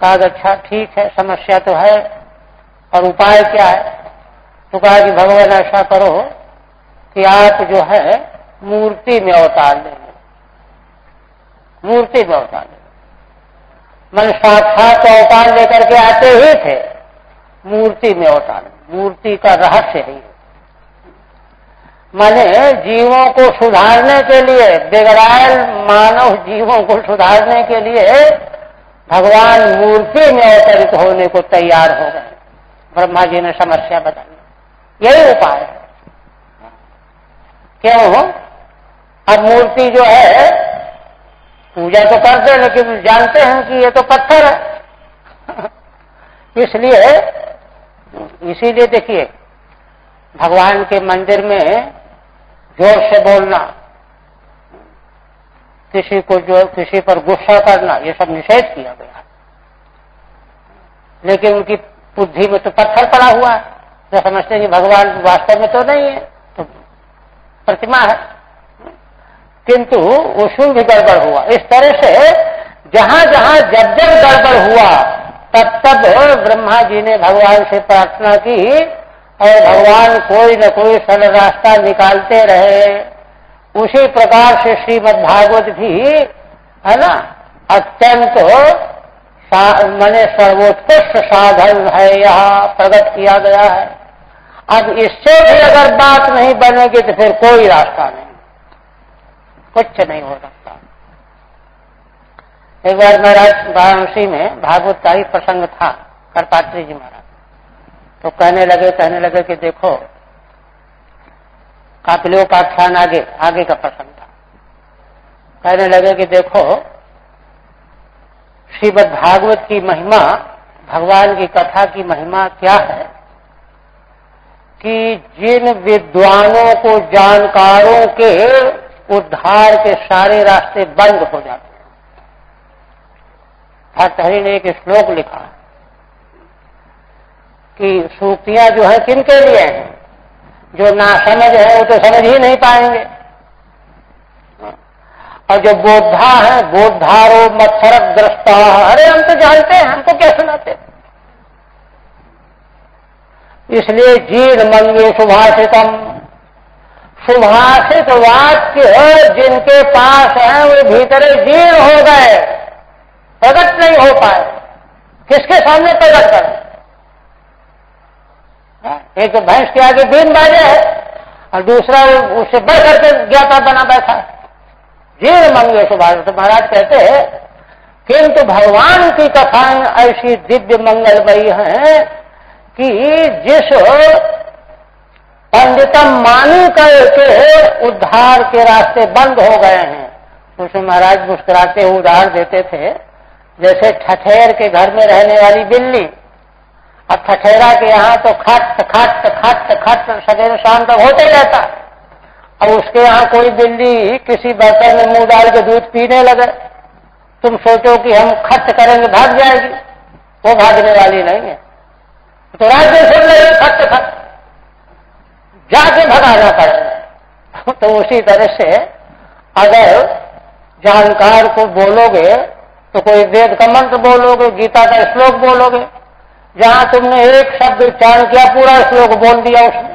कहा अच्छा ठीक है, समस्या तो है और उपाय क्या है? तो कहा कि भगवान, ऐसा करो कि आप जो है, मूर्ति में अवतार लेंगे मूर्ति में अवतार लेंगे मन साक्षात अवतार लेकर के आते ही थे, मूर्ति में अवतार मूर्ति का रहस्य है माने जीवों को सुधारने के लिए बिगड़ायल मानव जीवों को सुधारने के लिए भगवान मूर्ति में अवतरित होने को तैयार हो गए ब्रह्मा जी ने समस्या बताई। यही उपाय है। क्यों? अब मूर्ति जो है, पूजा तो करते हैं, लेकिन जानते हैं कि ये तो पत्थर है। इसलिए इसीलिए देखिए, भगवान के मंदिर में ज़ोर से बोलना, किसी को जो, किसी पर गुस्सा करना, ये सब निषेध किया गया। लेकिन उनकी बुद्धि में तो पत्थर पड़ा हुआ है। जो समझते हैं कि भगवान वास्तव में तो नहीं है तो प्रतिमा है। किंतु उसमें भी गड़बड़ हुआ। इस तरह से जहाँ जहाँ जब जब गड़बड़ हुआ तब तब ब्रह्मा जी ने भगवान से प्रार्थना की और भगवान कोई न कोई सरल रास्ता निकालते रहे। उसी प्रकार से श्रीमद भागवत भी, है ना, अत्यंत मैंने सर्वोत्कृष्ट साधन है, यहाँ प्रकट किया गया है। अब इससे भी अगर बात नहीं बनेगी तो फिर कोई रास्ता नहीं, कुछ नहीं हो सकता। एक बार महाराज वाराणसी में भागवत का ही प्रसंग था, करपात्री जी महाराज। तो कहने लगे कहने लगे कि देखो, कापिलोपाख्यान आगे आगे का प्रसंग था। कहने लगे कि देखो, श्रीमद भागवत की महिमा, भगवान की कथा की महिमा क्या है? कि जिन विद्वानों को, जानकारों के उद्धार के सारे रास्ते बंद हो जाते हैं भट्टहरी ने एक श्लोक लिखा कि सूक्तियाँ जो है किन के लिए हैं? जो ना समझ है, वो तो समझ ही नहीं पाएँगे। और जो बोधा है बोधारो मच्छर दृष्टा अरे हम तो जानते हैं, हमको क्या सुनाते इसलिए जीर्ण मंगे सुभाषितम। सुभाषित वाक्य जिनके पास है, वे भीतरे जीर्ण हो गए। प्रकट नहीं हो पाए। किसके सामने प्रकट करें? हाँ, एक तो भैंस के आगे बीन बाजे है और दूसरा उससे बढ़ करके ज्ञाता बना बैठा है। मंगे सुभाष तो महाराज कहते हैं किंतु भगवान की कथाएँ ऐसी दिव्य मंगलमयी हैं कि जिस पंडितम मानी करके उद्धार के रास्ते बंद हो गए हैं उसमें महाराज मुस्कुराते हुए उदाहरण देते थे। जैसे ठठेर के घर में रहने वाली बिल्ली। अब ठठेरा के यहाँ तो खट खट खट खट सवेरे शाम तक होते रहता। अब उसके यहाँ कोई बिल्ली किसी बर्तन में मुँह डाल के दूध पीने लगे। तुम सोचो कि हम खर्च करेंगे, भाग जाएगी। वो भागने वाली नहीं है। तो राज्य सुन ले खर्च खर्च जाके भगाना पड़ेगा। तो उसी तरह से अगर जानकार को बोलोगे तो कोई वेद का मंत्र बोलोगे, गीता का श्लोक बोलोगे, जहाँ तुमने एक शब्द उच्चारण किया, पूरा श्लोक बोल दिया उसने।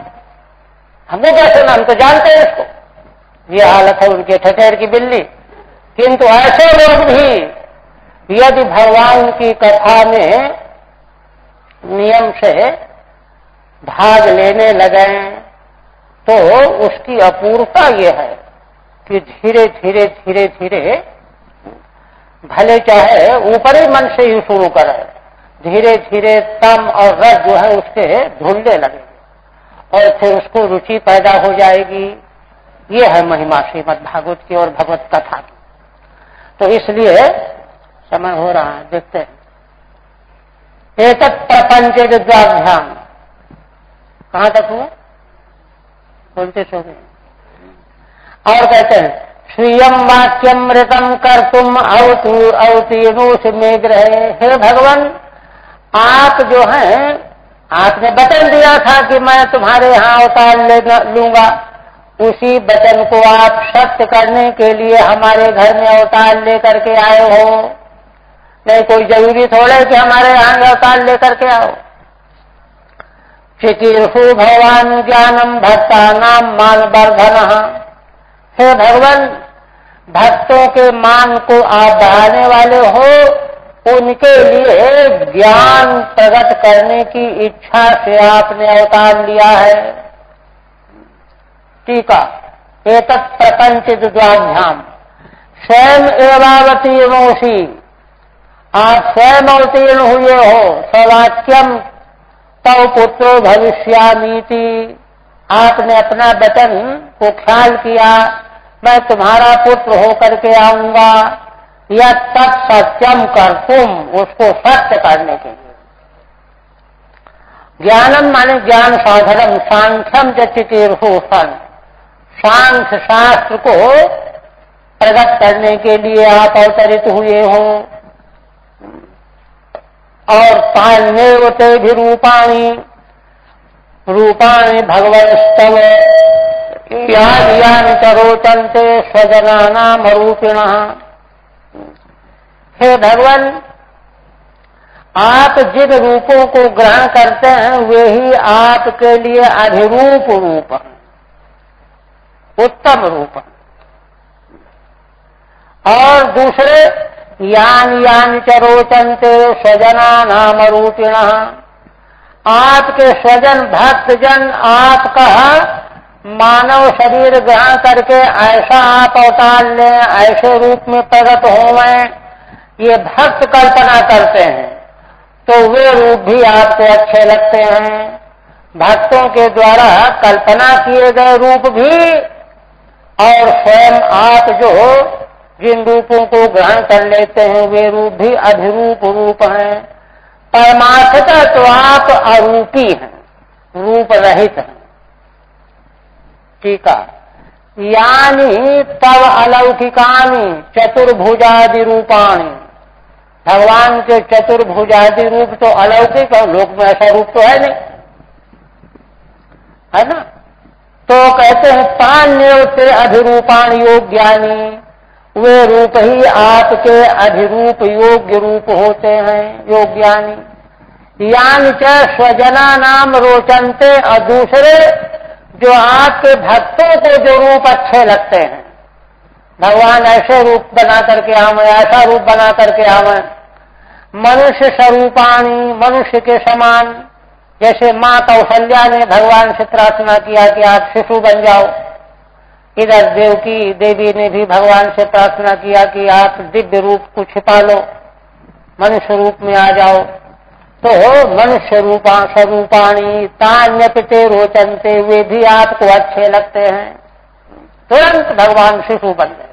हमने कैसे नाम तो जानते हैं इसको ये हालत है उनके ठठेर की बिल्ली। किंतु ऐसे लोग भी, यदि भगवान की कथा में नियम से भाग लेने लगे तो उसकी अपूर्वता यह है कि धीरे धीरे धीरे धीरे भले चाहे ऊपरी मन से ही शुरू करे। धीरे धीरे तम और रस जो है उसके धुलने लगे और फिर उसको रुचि पैदा हो जाएगी। ये है महिमा श्रीमद भागवत की और भगवत कथा की। तो इसलिए समय हो रहा है, देखते हैं। एक प्रपंच विद्वाभ्याम कहाँ तक हुआ? बोलते सो और कहते हैं स्वीयम वाक्यमृतम कर तुम अवतीर्णोष में ग्रह। हे भगवान, आप जो हैं, आपने वचन दिया था कि मैं तुम्हारे यहाँ अवतार लूँगा। उसी वचन को आप सत्य करने के लिए हमारे घर में अवतार लेकर के आए हो। नहीं, कोई ज़रूरी थोड़ा कि हमारे यहाँ अवतार लेकर के आओ। चिकीर्षु भगवान ज्ञानम भक्ता नाम मान वर्धन हे भगवान भक्तों के मान को आप बढ़ाने वाले हो, उनके लिए ज्ञान प्रकट करने की इच्छा से आपने अवतार लिया है। टीका एक प्रपंच द्वाभ्याम स्वयं एवावतीर्णोसी आप स्वयं अवतीर्ण हुए हो, सवाक्यम, तव पुत्रो भविष्यामीति। आपने अपना वचन को ख्याल किया मैं तुम्हारा पुत्र होकर के आऊँगा। या तत्सत्यम कर तुम उसको सत्य करने के लिए। ज्ञानम माने ज्ञान साधनम, सांख्यम जचितीर्थोषण सांख्य शास्त्र को प्रकट करने के लिए आप अवतरित हुए हो। और तान्यवते भी रूपाणी। रूपाणी भगवस्तव यानि चरोचनते स्वजना नाम रूपिण हे भगवान, आप जिन रूपों को ग्रहण करते हैं, वे ही आपके लिए अधिरूप रूप, उत्तम रूप। और दूसरे, यान यान चरोचनते स्वजना नाम रूपिण आपके स्वजन, भक्तजन आपका मानव शरीर ग्रहण करके ऐसा आप अवतार लें, ऐसे रूप में प्रकट हो ये भक्त कल्पना करते हैं। तो वे रूप भी आपको अच्छे लगते हैं। भक्तों के द्वारा कल्पना किए गए रूप भी, और स्वयं आप जो जिन रूपों को ग्रहण कर लेते हैं, वे रूप भी अभिरूप रूप हैं। परमार्थता तो आप अरूपी हैं, रूप रहित हैं। टीका। यानी तब अलौकिकानी चतुर्भुजादि रूपाणी भगवान के चतुर्भुजादि रूप तो अलौकिक और लोक में ऐसा रूप तो है नहीं। है ना? तो कहते हैं पान्य से अधिरूपाण योग ज्ञानी वे रूप ही आपके अधिरूप योग्य रूप होते हैं योग ज्ञानी यानी च स्वजना नाम रोचनते और दूसरे जो आपके भक्तों को जो रूप अच्छे लगते हैं। भगवान ऐसे रूप बना करके आवे, ऐसा रूप बना करके आवे। मनुष्य स्वरूपाणी, मनुष्य के समान। जैसे माँ कौशल्या ने भगवान से प्रार्थना किया कि आप शिशु बन जाओ। इधर देवकी देवी ने भी भगवान से प्रार्थना किया कि आप दिव्य रूप को छिपा लो मनुष्य रूप में आ जाओ। तो मनुष्य रूपा स्वरूपाणी तान्य पिते रोचनते, वे भी आपको अच्छे लगते हैं। तुरंत भगवान शिशु बन गए।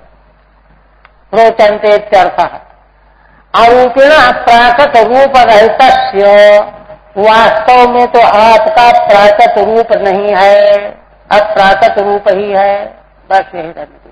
रोचनते चर्थ आरूपिण प्राकृत रूप रहित वास्तव में तो आपका प्राकृत रूप नहीं है। अप्राकृत रूप ही है। बस यही रहने